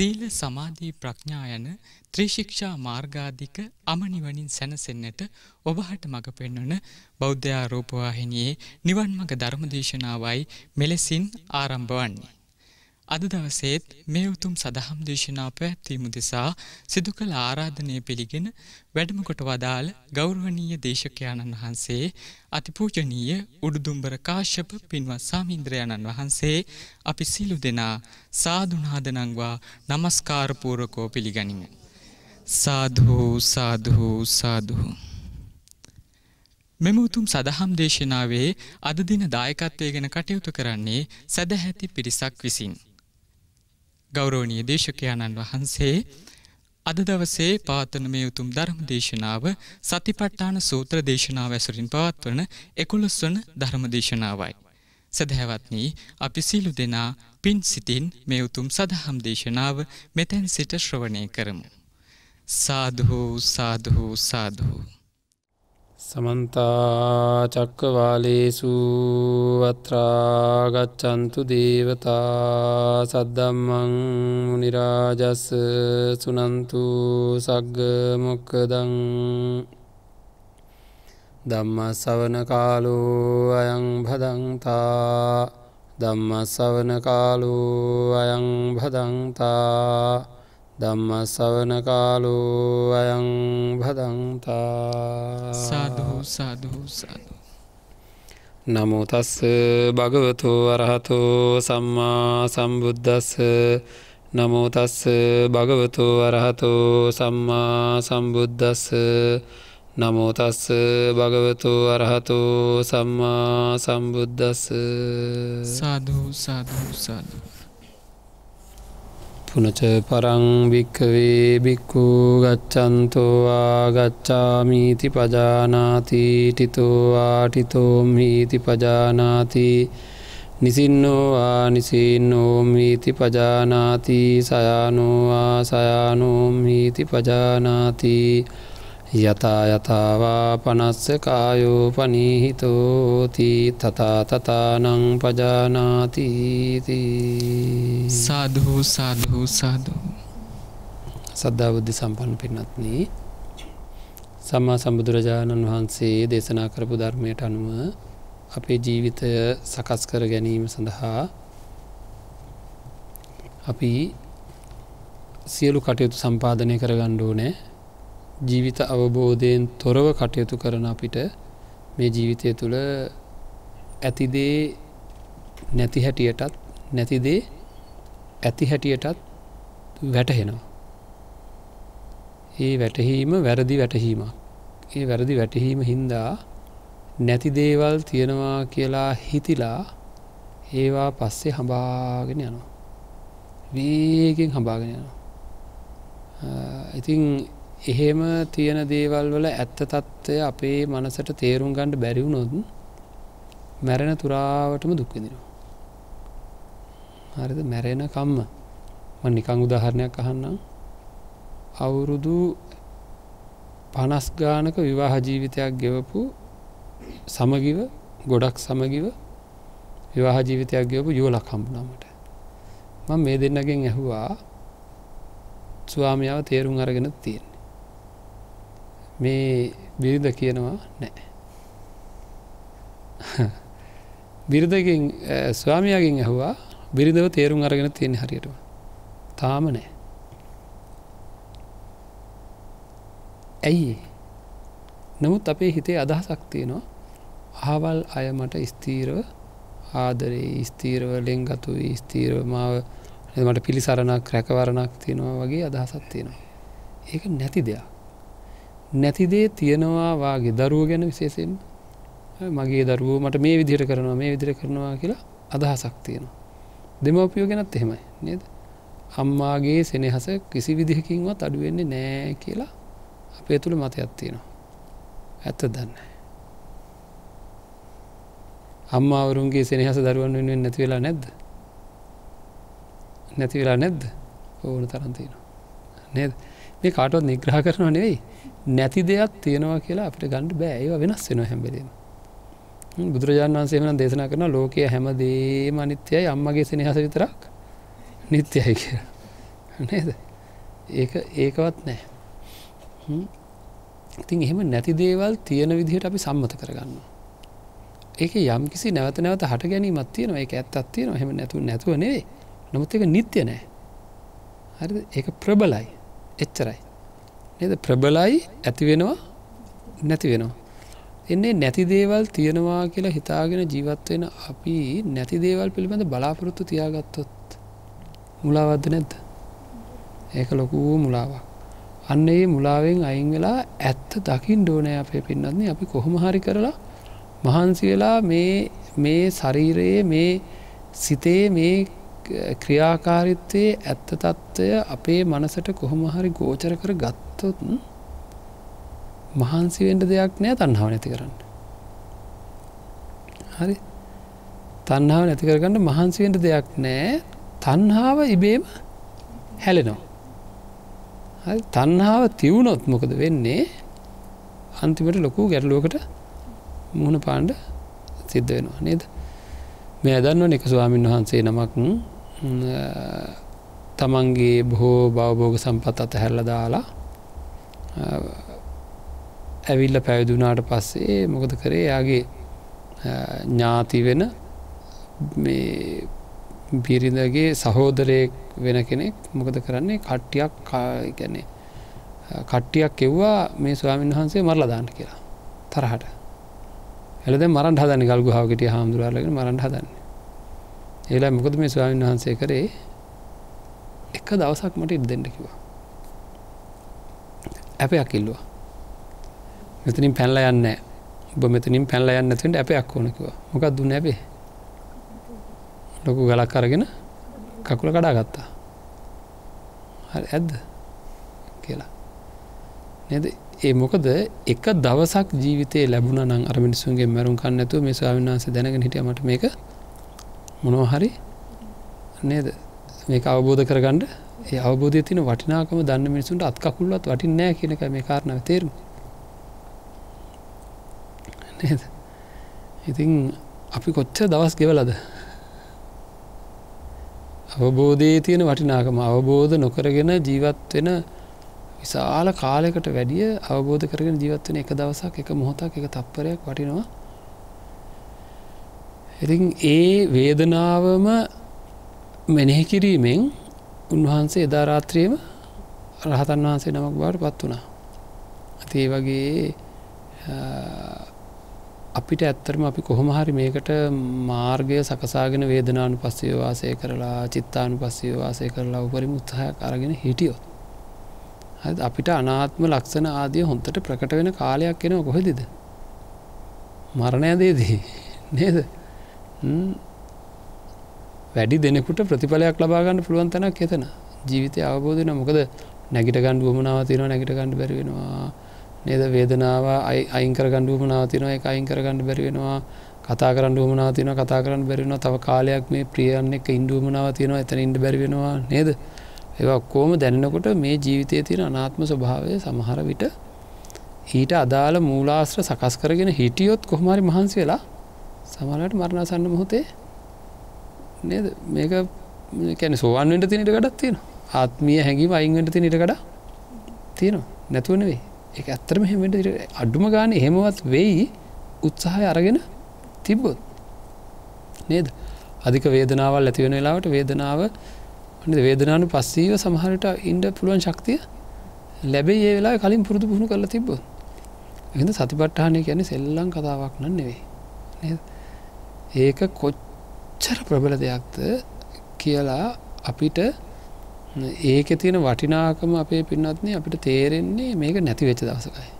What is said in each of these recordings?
සියලු දෙනාටම. සැදැහැවත්නී සීල සමාධී ප්‍රඥා යන ත්‍රිශික්ෂා මාර්ගාධික අමනිවනින් සැනසෙන්නට ඔබහට මඟ පෙන්වන බෞද්ධාරෝපවාහිනියේ නිවන් මඟ ධර්මදේශනාවයි මෙලෙසින් ආරම්භ වන්නේ. අද දවසේත් මේ උතුම් සදහම් දේශනා පැවැත්වීම දෙසා සිදු කළ ආරාධනය පිළිගෙන වැඩමකොට වදාළ ගෞරවනීය දේශකයාණන් වහන්සේ අතිපූජනීය උඩුදුම්බර කාශ්‍යප පින්වත් සාමීන්ද්‍රයාණන් වහන්සේ අපි සිලු දෙනා සාධනාදනංවා නමස්කාරපූරකෝ පිළිගනිමු. සාධූ සාධූ සාධූ. මෙම උතුම් සදහම් දේශනාවේ අද දින දායකත්වය ගැන කටයුතු කරන්නේ සැදැහැති පිරිසක් විසින්. ගෞරෝණීය දේශකයාණන් වහන්සේ අද දවසේ පාතන මේ උතුම් ධර්ම දේශනාව සතිපට්ඨාන සූත්‍ර දේශනාව ඇසුරින් පවත්වන එකොළොස් වන ධර්ම දේශනාවයි. සදහැවත්නී අපි සිලු දෙනා පින් සිතින් මේ උතුම් සදහම් දේශනාව මෙතැන් සිට ශ්‍රවණය කරමු. සාධහූ සාධහූ සාධහූ. සමන්තා චක්කවාලේසු අත්‍රාගච්චන්තු දේවතා සද්දම්මං මුනිරාජස් සුනන්තු සග්ග මොක්කදං ධම්ම සවන කාලෝ අයං භදන්තා ධම්ම සවන කාලෝ අයං භදන්තා ධම්ම සවන කාලු අයං භදන්තා. සාධූ සාධූ සාධූ නමුතස්ස භගවතු අරහතු සම්මා සම්බුද්ධස්ස නමුතස්ස භගවතු අරහතු සම්මා සම්බුද්ධස්ස නමෝතස්ස භගවතු අරහතු සම්මා සම්බුද්ධස්ස සාධූ සාධූ සාධූ පුනච පරං භික්කවේ බික්කු ගච්චන්තෝවා ගච්ඡාමීති පජානාති ටිතෝවා ටිතෝම්හීති පජානාති නිසින්නෝවා නිසින්නෝම්හීති පජානාති සයානෝවා සයානෝම්හීති පජානාති යතා යතාවා පනස්ස කායෝ පනීහිතෝති තතා තතානං පජානාතීති සාධහූ සාධහූ සාධහූ සද්ධාබුද්ධි සම්පන්න පින්නත්න සම්මා සම්බුදුරජාණන් වහන්සේ දේශනා කරපු ධර්මයට අනුව අපේ ජීවිතය සකස් කර ගැනීම සඳහා අපි සියලු කටයුතු සම්පාධනය කර ගණ්ඩෝ නෑ ජීවිත අවබෝධයෙන් තොරව කටයුතු කරන අපිට මේ ජීවිතය තුළ ඇතිදේ නැති හැටියටත් නැතිදේ ඇති හැටියටත් වැටහෙනවා. ඒ වැටහීම වැරදි වැටහීමක්. ඒ වැරදි වැටහීම හින්දා නැති දේවල් තියෙනවා කියලා හිතිලා ඒවා පස්සේ හඹාගෙන යනවා. වේගෙන් හඹාගෙන යනවා. ඉතින් එහෙම තියෙන දේවල් වල ඇත්ත තත්ත්වය අපේ මනසට තේරුම් ගණ්ඩ බැරිවුණොත් මැරෙන තුරාවටම දුක්විදිනවා. හරිද? මැරෙන කම්ම. නිකං උදාහරණයක් අහන්නම්. අවුරුදු පනස්ගානක විවාහ ජීවිතයක් ගෙවපු සමගිව ගොඩක් සමගිව විවාහ ජීවිතයක් ගෙවපු යුවලක් හම්බුනමට මං මේ දෙන්නගෙන් ඇහුවා ස්වාමියාව තේරුම් අරගෙන තියෙන මේ බිරිඳ කියනවා නෑ. බිරිදකින් ස්වාමයාගෙන් ඇහවා බිරිඳව තේරුම් අරගෙන තියෙන හරියටම තාම නෑ. ඇයි නමුත් අපේ හිතේ අදහසක් තියෙනවා ආවල් අය මට ස්තීරව ආදරේ ස්තීරව ලෙංගතුයි ස්තීරව මාව මට පිළිසරණක් රැකවරණක් තියෙනවා වගේ අදහසක් තියෙනවා. ඒක නැති දෙයක්. නැතිදේ තියෙනවා වාගේ දරුව ගැන විශේෂෙන් මගේ දරුව මට මේ විදිහට කරනවා මේ විදිර කරනවා කියලා අදහසක් තියෙනවා. දෙමවපියෝ ගැනත් එහෙමයි නේද. අම්මාගේ සෙනෙහස කිසි විදිහකින්වත් අඩුවෙන්නේ නෑ කියලා අපේ තුළ මතයක් තියෙනවා. ඇත්ත දන්න. අම්මාවරුන්ගේ සෙනෙහස දරුවන් වෙනුවෙන් නැති වෙලා නැද්ද. නැති වෙලා නැද්ද ඕන තරන්තියෙනවා. නේද මේ කාටවත් නිග්‍රහ කරනවා නෙවෙයි නැති දෙයක් තියෙනවා කියලා අපිට ගණඩ බෑ. ඒවා වෙනස් වෙන හැබෙලීම බුදුරජාණන් වන්සේම දේශනා කරන ලෝකය හැම දේම අනිත්‍යයි අම්මගේ සෙනහස විතරක් නිත්‍යයි කිය නේද? ඒක ඒකවත් නෑ ඉතින් එහෙම නැති දේවල් තියෙන විදිහට අපි සම්මත කරගන්න ඒක යම් කිසි නැවත නැවත හට ගැනීමත් තියෙන එක ඇත් අත්තියෙන හෙම නැතු නැතුව නෙවේ නමුත් එක නිත්‍ය නෑ. හරි ඒ ප්‍රබලයි. එච්චරයි. නද? ප්‍රබලයි ඇති වෙනවා නැති වෙනවා. එන්නේ නැති දේවල් තියෙනවා කියලා හිතාගෙන ජීවත්වෙන අපි නැති දේවල් පිළිබඳ බලාපොරොත්තු තියාගත්තොත් මුලාවද්ද නැද්ද? ඒක ලොකූ මුලාවක්. අන්න ඒ මුලාවෙන් අයින් වෙලා ඇත්ත දකිින් ඩෝනෑ අපේ පින්නත්න්නේ අපි කොහොම හරි කරලා මහන්සි වෙලා මේ මේ ශරීරයේ මේ සිතේ මේ ක්‍රියාකාරිත්වයේ ඇත්ත තත්ත්වය අපේ මනසට කොහොම හරි ගෝචර කර ගත්තොත් මහන්සිවෙන්ට දෙයක් නෑ තන්නාව නැති කරන්න. හරි? තන්නාව නැති කරගන්න මහන්සිවෙන්ට දෙයක් නෑ. තන්හාාව ඉබේම හැලෙනවා. තන්හාාව තිවුණොත් මොකද වෙන්නේ? අන්තිමට ලොකු ගැටලුවකට මුහුණ පාණ්ඩ සිද්ධ වෙනවා නේද? මේ ඇදන්න එක ස්වාමීන් වහන්සේ නමක් තමන්ගේ බොහෝ බවබෝග සම්පත් අත හැරල දාලා ඇවිල්ල පැවිදුනාට පස්සේ මොකද කරේ? යාගේ ඥාති වෙන බිරිඳගේ සහෝදරයෙක් වෙන කෙනෙක් මොකද කරන්නේ? කට්ටියක් ගැනේ කට්ටියක් එව්වා මේ ස්වාමීන් වහන්සේ මරලදාන්න කියලා තරහට. එලද මරන් හදන ගල්ගු හාවකට හාමුදුරාලගෙන මරන් හදන්න. ඒලා මොකද මේ ස්වාමීන් වහන්සේ කරේ? එක දවසක් මට ඉත් දෙන්න කිවා ඇපයක් ඉල්ලවා. මෙතනින් පැල්ල යන්න ඔබ මෙතනින් පැල්ල යන්න ඇතිට ඇපයක් ඕනකිවා මොකක් දුන්න ඇබේ ලොකු ගලක් අරගෙන කකුල කඩා ගත්තා හරි ඇද්ද? කියලා. නද? ඒ මොකද එක දවසක් ජීවිතය ලැබුණ නං අර මිනිසුන්ගේ මැරුම් කන්න ඇතු මේ ස්වාමින්නාස දැනගෙන හිටියමට මේක මොනොහරි නේද? මේක අවබෝධ කරගන්න. ඒ අවබෝධය තින වටිනාකම දන්න මිනිසුන්ට අත්කකුල්ලත් වටින් නෑ කියනක මේ කාරණාව තේරුම් නේද? ඉතින් අපි කොච්ච දවස් ගෙවලද? අවබෝධයේ තියෙන වටිනාකම අවබෝධ නොකරගෙන ජීවත් වෙන විශාල කාලෙකට වැඩිය අවබෝධ කරගෙන ජීවත්වෙන එක දවසක් එක මොහොතක් එක තප්පරයක් වටිනවා. ඉතින් ඒ වේදනාවම මෙනෙහි කිරීමෙන් උන්වහන්සේ එදාරාත්‍රියම රහතන් වහන්සේ නමක් බාට පත් වුණා. ඇතිේ වගේ අපිට ඇත්තරම අපි කොහොමහරි මේකට මාර්ගය සකසාගෙන වේදනානු පස්සය වාසය කරලා චිත්තානු පස්සය වාසය කරලා උපරිම උත්සාහයක් අරගෙන හිටියොත් අපිට අනාත්ම ලක්ෂණ ආදිය හොන්තට ප්‍රකට වෙන කාලයක් එෙනව කොහෙදිද? මරණයදේදී නේද? වැඩි දෙනෙකුට ප්‍රතිඵලයක් ලබාගන්න පුළුවන් තැනක් එතන. ජීවිතය අවබෝධන මොකද නැගිට ගණ්ඩ වමනාව තියෙන නැගිට ගණඩ බැරිවෙනවා නේද? වේදනාව අයිංකර ගණ්ඩුවම නාතින එක අයිංකර ගණඩ බැරිවෙනවා කතා කරන්න ුවමනා තින කතා කරන්න බැරිෙන තව කාලයක් මේ ප්‍රියන්න එක ඉන්ඩුවමනාව තියෙනවා. එතන ඉන්ඩ බැරිවෙනවා නේද? ඒවා කෝම දැනෙනකොට මේ ජීවිතය තියෙන අනාත්ම ස්වභාවය සමහර විට ඊට අදාළ මූලාස්ත්‍ර සකස් කරගෙන හිටියොත් කොහමරි මහන්සි වෙලා සමලට මරණසන්න මොහොතේ නේද? මේක කැන සෝවන්ට තිනට ගඩත් තියෙන ආත්මිය හැඟීම අයින්වට තිනට කඩ තියෙනවා. නැතුවනවේ එක ඇත්තරම හෙමට අඩුම ගාන එහෙමවත් වෙයි උත්සාහය අරගෙන තිබ්බොත්. නේද? අධික වේදනාවල් ඇතිවෙන වෙලාවට වේදනාව වේදනානු පස්සීව සමහරට ඉන්ඩ පුළුවන් ශක්තිය ලැබේ ඒ වෙලා කලින් පුරුදු පුහුණු කරල තිබ්බොත්. එද සතිපට්ඨානය ගැන සෙල්ලං කතාවක් නම් නෙවෙයි. ඒක කොච්චර ප්‍රබල දෙයක්ද කියලා අපිට ඒක තියෙන වටිනාකම අපේ පින්නත්න්නේ අපිට තේරෙන්නේ මේක නැති වෙච්ච දවසකයි.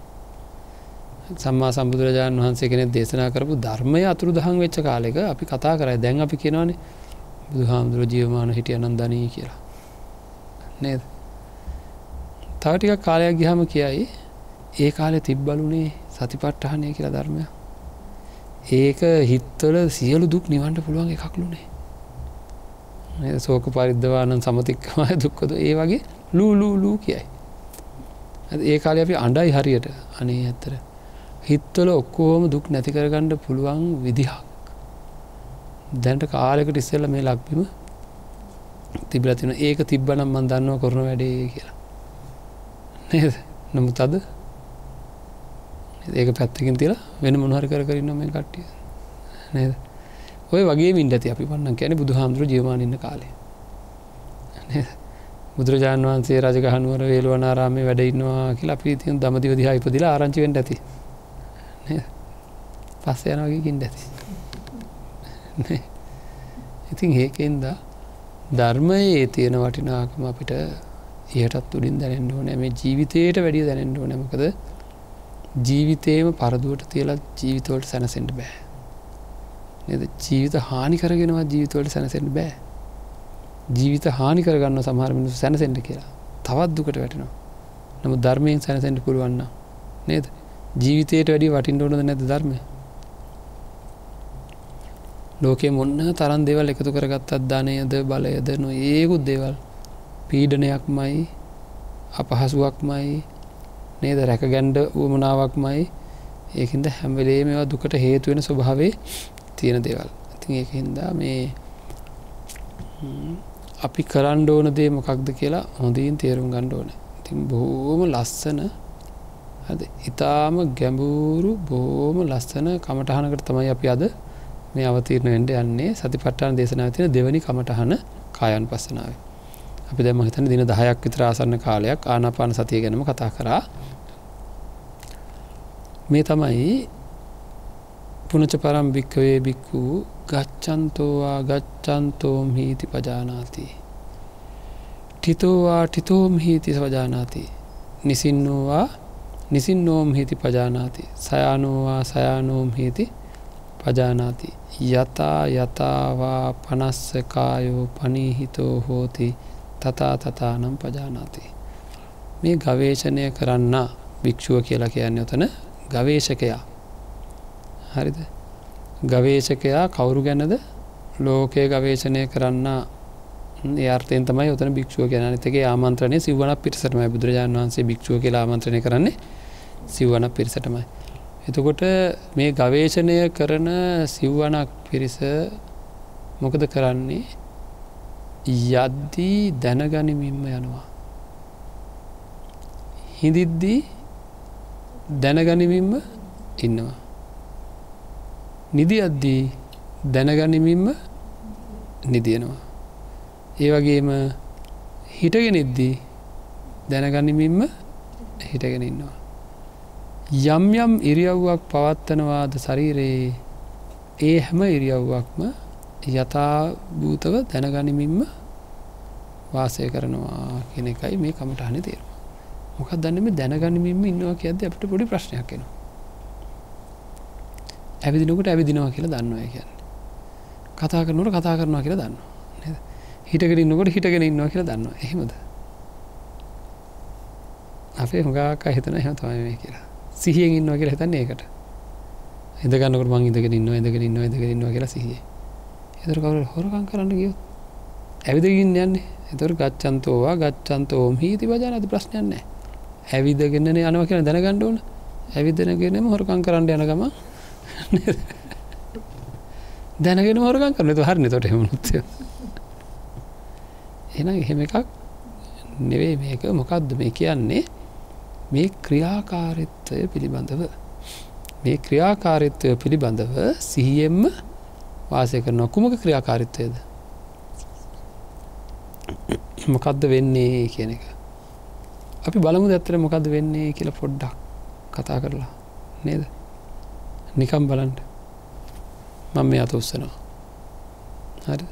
සම්මා සම්බුදුරජාණන් වහන්සේ කෙනෙ දේශනා කරපු ධර්මය අතුරු දහන් වෙච්ච කාලෙක අපි කතා කරයි දැන් අපි කෙනවානේ බුදු හාමුදුර ජීවමාන හිටිය නන්දනී කියලා. නේද. තවටික කාලයක් ගිහම කියයි ඒ කාලෙ තිබ්බලුනේ සතිපට්ටහනය කියලා ධර්මය. ඒක හිත්වල සියලු දුක් නිවන්ට පුළුවන් එකක්ලුනේ. සෝක පරිද්ධවානන් සමතික්කමය දුක්කොද ඒ වගේ ලූ ලූ ලූ කියයි. ඒ කාල අපි අඩයි හරියට අනේ ඇත්තර හිත්වල ඔක්කෝම දුක් නැති කරගණ්ඩ පුළුවන් විදිහක්. දැන්ට කාලෙකට ඉස්සෙල්ල මේ ලක්බිම තිබලතින ඒක තිබ්බනම් මන් දන්නවා කරන වැඩේ කියලා. නේද? නමුත් අද ඒක පැත්තිකින් තිලා වෙන මොහරි කර කරන්න මේ කට්ටිය. නේද? ඔය වගේ මින්ට ඇති අපි පන්න කැන බුදු හාමුදුරු ජීවමානන්න කාලේ. බුදුරජාණන් වහන්සේ රජගහනුවර වේලුවනාරාමේ වැඩඉන්නවා කියලා අපි තියන් දමදිව දිහා ඉපදිලා ආරංචිවෙන්ට ඇති. පස්ස යන වගේකින්ට ඇති. ඉතින් ඒකෙන්ද ධර්මයේ තියෙන වටිනාකම අපිට ඒටත් උඩින් දැනෙන්ට ඕනෑ. මේ ජීවිතයට වැඩිය දැනෙන්ට ඕනැමකද ජීවිතේම පරදුවට තියලා ජීවිතවලට සැනසෙන්ට බෑ. නද? ජීවිත හානි කරගෙනවා ජීවිතවලට සැනසෙන්ට බෑ. ජීවිත හානි කරගන්න සමහර මිනිසු සැනසෙන්ට කියලා. තවත් දුකට වැටෙනවා. නමු ධර්මයෙන් සැනසෙන්ට පුළුවන්න නේද? ජීවිතයට වැඩි වටින්ට ඕනද නැද ධර්මය? ලෝකේ මොන්න තරන් දෙවල් එකතු කරගත්තත් ධනයද බලයද නො ඒකුත් දේවල් පීඩනයක්මයි අපහසුවක්මයි නේද? රැක ගැන්ඩ වුවමනාවක්මයි ඒකින්ද හැම්වෙලේ මේවා දුකට හේතුවෙන ස්වභාවේ තියෙන දේවල්. ඉතින් ඒහින්දා මේ අපි කරන්න ඕන දේ මොකක්ද කියලා හොඳින් තේරුම් ගණ්ඩ ඕන. ඉතින් බොහෝම ලස්සන ඇද ඉතාම ගැඹූරු බෝම ලස්සන කමටහනකට තමයි අපි අද මේ අවතීරණ වෙන්ඩ යන්නේ. සති පට්ටාන දේශනාව තින දෙවැනි කමටහන කායන් පස්සනාව අපි දැම හිතන දින දහයක් විතර ආසන්න කාලයක් ආනාපාන සතිය ගැනම කතා කරා. මේ තමයි පුනච පරම් භික්කවේ බික්කු ගච්චන්තෝවා ගච්චන්තෝම් හීති පජානාති. ටිතෝවා ටිතෝම් හීති සවජානාති නිසින්නෝවා නිසින් නෝම් හිති පජානාති. සයානෝවා සයානෝම් හිති පජානාති. යතා යතාවා පනස්සකායෝ පනීහිතෝ හෝති. තතා තතානම් පජානාති. මේ ගවේශණය කරන්න භික්ෂුව කියලා කියන්න ඔතන ගවේශකයා හරිද? ගවේශකයා කවුරු ගැනද ලෝකය ගවේශණය කරන්න යාර්තයෙන් තමයි ඔතන භික්ෂුව ගැන නිතගේ ආමන්ත්‍රණය සිවන පිරිසටමයි බුදුරජාණන් වන්සේ භික්ෂුව කියලා ආමන්ත්‍රණය කරන්නේ සිව්වන පිරිසටමයි. එතකොට මේ ගවේශණය කරන සිව්වනක් පිරිස මොකද කරන්නේ? යද්දී දැනගනිමින්ම යනවා. හිඳිද්දී දැනගනිමින්ම ඉන්නවා. නිදි අද්දී දැනගනිමින්ම නිදියනවා. ඒ වගේම හිටගෙනෙද්දී දැනගනිමින්ම හිටගෙන ඉන්නවා. යම් යම් ඉරියව්වක් පවත්වනවාද ශරීරයේ ඒ හැම ඉරියව්වක්ම යථභූතව දැනගනිමින්ම වාසය කරනවා කියන එකයි මේ කමට හනි තේරුම මොකක් දන්නම දැනගනිමින්ම ඉන්නවා කියද අපට පොඩි ප්‍රශ්නයක් කෙනවා ඇවිදිනකට ඇවිදිනවා කියලා දන්නවා කියන්න. කතා කරනට කතා කරනවා කියලා දන්න හිටගෙන ඉන්නකොට හිටගෙන ඉන්නවා කියලා දන්නවා. එහෙමද? අපේ හොගාක හිතන එහම තමයි මේ කියලා. සිහියෙන් ඉන්නවා කියලා හිතන්නේ ඒකට. එදගන්නකට මං ඉදගෙන ඉන්න එදගෙන ඉන්න එදගෙන ඉන්නවා කියලා සිහිය එතර කවර හොරකං කරන්න ගියෝ ඇවිදගින් යන්නේ. එතර ගච්චන්තෝවා ගච්චන්තෝම් හිති වජාන අති ප්‍රශ්නයන්න ඇවිදගෙනන යනව කියන දැනගණ්ඩ ඕන. ඇවිදනගෙනම හොරකං කරන්න යනගම දැනගෙන හොරකං කරන තු හරි තොට හෙමනුත්ය එන එහෙම එකක් නෙවේ මේක. මොකක්ද මේ කියන්නේ? මේ ක්‍රියාකාරිත්වය පිළිබඳව. මේ ක්‍රියාකාරිත්වය පිළිබඳව සිහියෙන්ම වාසය කරන ඔකුමක ක්‍රියාකාරිත්වයද? මොකක්ද වෙන්නේ කියන එක. අපි බලමු දැත්තර මොකද වෙන්නේ කියලා පොඩ්ඩක් කතා කරලා. නේද? නිකම් බලන්ට මම මේ අත උත්සනවා හරි.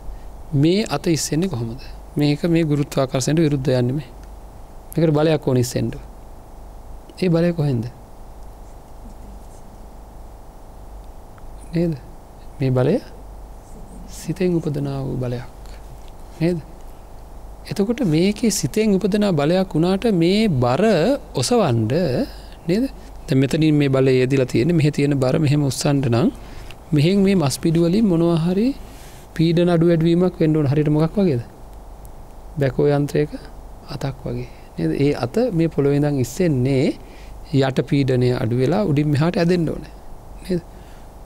මේ අත ඉස්සෙන්නේ කොහොමද? මේක මේ ගුරුත්වාකර්සයට විරුද්ධ යන්නම එකට බලයක් ඕනිස්සෙන්ඩ ඒ බලය කොහෙන්ද? නේද? මේ බලය සිතෙන් උපදනා වූ බලයක්. නේද? එතකොට මේකේ සිතෙන් උපදනා බලයක් වුණාට මේ බර ඔසවන්ඩ නේද? මෙතනින් මේ බල ඒදිලා තියෙන මෙහ තියෙන බර මෙහෙම උත්සන්ඩ නම් මෙහෙන් මේ මස් පිඩුවලින් මොනවාහරි පීඩ නඩු වැඩවීමක් වෙන්ඩුවන හරිට මොකක් වගේද? බැකෝ යන්ත්‍රයක අතක් වගේ. නද? ඒ අත මේ පොළොවෙදං ඉස්සෙන්නේ යට පීඩනය අඩු වෙලා උඩින් මෙහාට ඇදෙන්න්න ඕන.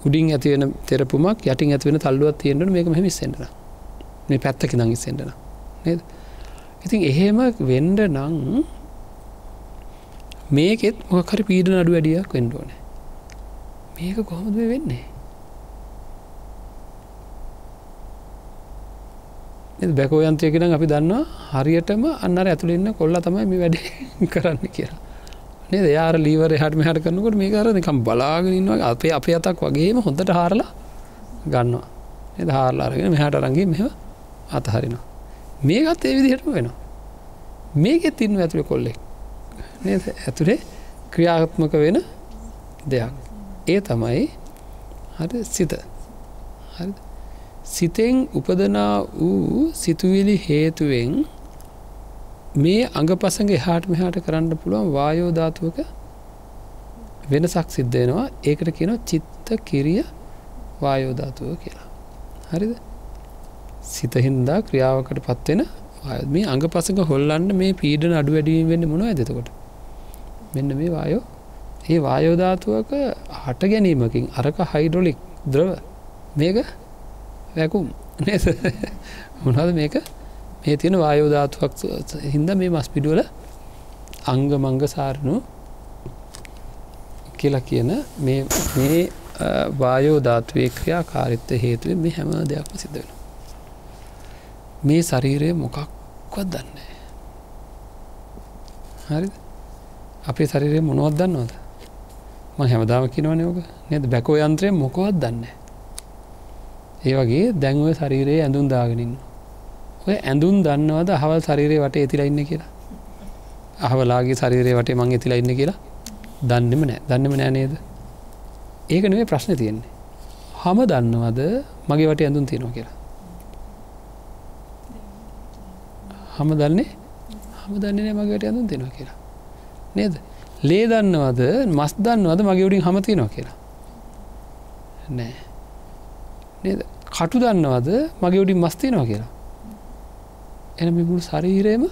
උඩින් ඇතිවෙන තෙරපුමක් යටින් ඇතිවෙන තල්ලුවත් තියෙන්ට මේක මෙම ඉස්සෙන්ටන මේ පැත්තක නං ඉස්සෙන්ටන නේද? ඉතින් එහෙම වෙන්ඩ නං මේකෙත් මොකර පීඩන අඩු වැඩියක් වෙන්ඩ ඕන. මේක කොහොමද වෙන්නේ? බැකෝ යන්ත්‍රයකෙන අපි දන්නවා හරියටම අන්නර ඇතුළෙන්න කොල්ල තමයි මේ වැඩ කරන්න කියලා. නේද? යාර ලීවර හට මෙහට කරනකොට මේ කර නිකම් බලාගෙනන්නවා අපේ අපේ අතක් වගේම හොඳට හාරලා ගන්නවා. එද හාරලාරගෙන මෙහට රංගේ මෙහ අතහරිනවා. මේකත් ඒ විදිහටම වෙනවා. මේකෙත් ඉන්න ඇතුළ කොල්ලෙක්. නේද? ඇතුළේ ක්‍රියාත්මක වෙන දෙයක්. ඒ තමයි හරි සිත. හරි සිතෙන් උපදනා වූ සිතුවිලි හේතුවෙන් මේ අඟ පසඟ එහාට මෙහාට කරන්න පුළුවන් වායෝධාතුවක වෙනසක් සිද්ධයනවා ඒකට කියන චිත්ත කිරිය වායෝධාතුව කියලා. හරිද? සිතහින්දා ක්‍රියාවකට පත්වෙන මේ අඟ පසක හොල්ලන්න මේ පීඩන අඩු වැඩීම වෙන්න මොන ඇදතකොට මෙන්න මේ වායෝ. ඒ වායෝධාතුවක හට ගැනීමකින් අරක හයිඩොලික් ද්‍රව මේක වැැකුම් මොනද මේක? මේ තියෙන වායෝධාතුවක් හින්ද මේ මස් පිඩුවල අංග මංග සාරණු කියලා කියන මේ මේ වායෝධාත්වය ක්‍රියා කාරිත්ත හේතුව මේ හැම දෙයක්ම සිද්ධ වෙන මේ ශරීරය මොකක්වත් දන්නේ හරි අපේ ශරීරය මොනවත් දන්නවද? ම හැමදාම කිනවනයෝක නද? බැකෝ යන්ත්‍රය මොකවත් දන්න ඒ වගේ දැන්ව ශරීරයේ ඇඳුම් දාගෙනන්න ඔය ඇඳුම් දන්නවද? හවල් ශරීරය වට ඇතිලා ඉන්න කියලා. අහවලාගේ ශරීරය වටේ මං ඇතිලා ඉන්න කියලා? දන්නෙම නෑ. දන්නම නෑ නේද? ඒක නෙවේ ප්‍රශ්න තියෙන්නේ. හම දන්නවද මගේ වට ඇඳුම් තියෙනවා කියලා? හම දන්නේ? හම දන්නේ නෑ මගේට ඇඳුම් තියෙනවා කියලා. නේද? ලේ දන්නවද මස් දන්නවද මගේ උඩින් හමතිනවා කියලා? නෑ. නේද? කටු දන්නවද මගේ උඩින් මස්තිනවා කියලා? එන මිමුළු ශරීරයම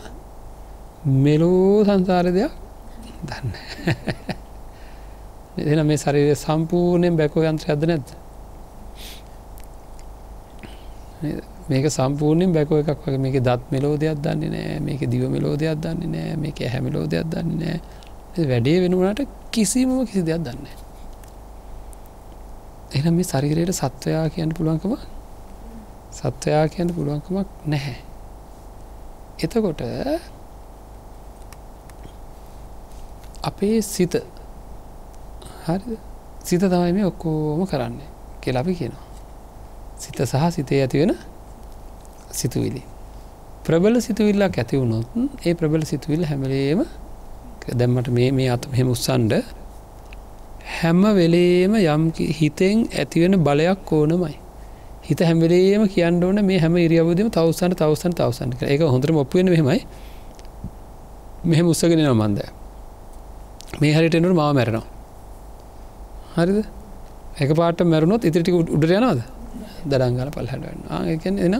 මෙලෝ සංසාර දෙයක් දන්න එන මේ ශරීරය සම්පූර්ණයෙන් බැකෝ යන්ත්‍ර ඇද නැද්ද? මේක සම්පූර්ණයෙන් බැකෝ එකක් වගේ. මේක දත් මෙලෝදයක් දන්නේ නෑ මේක දිව මෙලෝදයක් දන්නේ නෑ මේක හැමිලෝදයක් දන්නේ නෑ වැඩේ වෙනුවනට කිසිමම කිසි දෙයක් දන්න එනම් මේ ශරීරයට සත්වයා කියන්න පුළුවන්කම සත්වයා කියන්න පුළුවන්කමක් නැහැ. එතකොට අපේ සිත හරි සිත තමයි මේ ඔක්කෝම කරන්නේ කෙලපි කියනවා. සිත සහ සිතේ ඇතිවෙන සිතුවිලි. ප්‍රබල සිතුවිල්ලක් ඇති වුණොත් ඒ ප්‍රබල සිතුවිල්ල හැමලේම දැම්මට මේ මේ අත මෙහෙම උත්සන්ඩ හැම වෙලේම යම් හිතෙන් ඇතිවෙන බලයක් ඕනමයි. හිත හැමලේම කියන්න ඕන මේ හැම ඉරියවදම තවසන්න තවසන් තවසන්න එක හොඳර ඔප්පුවෙන මෙමයි මෙහෙම උත්සගෙන නොමන්ද මේ හරිටෙනුට මාව මැරෙනවා. හරිද? එක පාට මැරුණොත් ඉතිරිටි උඩර යනවාද? දඩංගල පල් හැටන්න ඒකන එන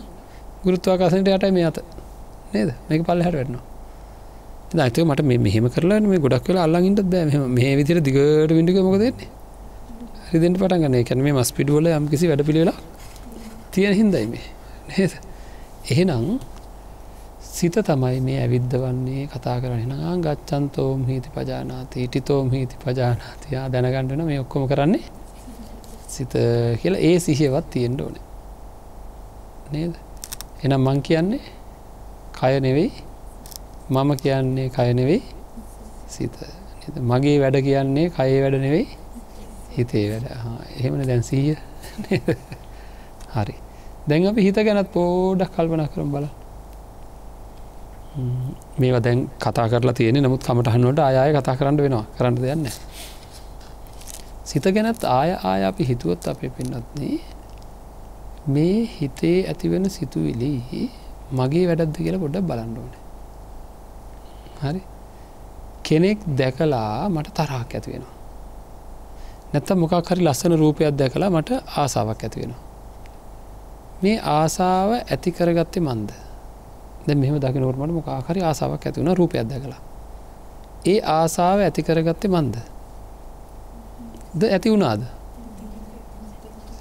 ගුරුත්වාකාසනට යට මේ අත. නේද? මේක පල්ල හැට වෙන්නවා දයිතක මට මෙහෙම කරලා මේ ගොඩක් වෙලා අල්ලඟින්ට බෑ. මේ විදිර දිගට විඩික මොකදන්නේ හරිදට පටගන්න කැන මේ මස් පිඩුවල යම් කිසි වැඩ පිළිවෙලා තියෙන හින්දයි මේ නේද? එහෙනම් සිත තමයි මේ ඇවිද්ධ වන්නේ කතා කරන නා ගච්චන්තෝම් හිති පජානාති ඉටිතෝම් හිති පජානාතියා දැනගණඩන මේ ඔක්කොම කරන්නේ සිත කියලා. ඒ සිහියවත් තියෙන්ට ඕනේ. නේද? එනම් මං කියන්නේ කය නෙවෙයි මම කියන්නේ කය නෙවෙයි සිත. මගේ වැඩ කියන්නේ කයේ වැඩ නෙවෙයි හිතේ වැඩ. එහෙමන දැන් සීය හරි. දැන් අපි හිත ගැනත් පෝඩක් කල්පන කරම් බල මේවා දැන් කතා කරලා තියෙන නමුත් කමටහන්නට ආය කතා කරන්න වෙනවා. කරන්න දෙයන්න සිත ගැනත් ආය ආය අපි හිතුවොත් අපේ පෙන්න්නත්න්නේ මේ හිතේ ඇතිවෙන සිතුවිලි මගේ වැඩක්ද කියලා ගොඩ බලන්න ඕන. හරි? කෙනෙක් දැකලා මට තරහක් ඇති වෙනවා. නැත්ත මොකක් හරි ලස්සන රූපයක් දැකලා මට ආසාාවක් ඇති වෙනවා. මේ ආසාාව ඇති කරගත්තේ මන්ද? ද මෙම දකිනවරමට මොකාහරි ආසාාවක් ඇතිවුණ රූපයක් දැකලා. ඒ ආසාාව ඇති කරගත්තේ මන්ද? ද ඇති වුණාද?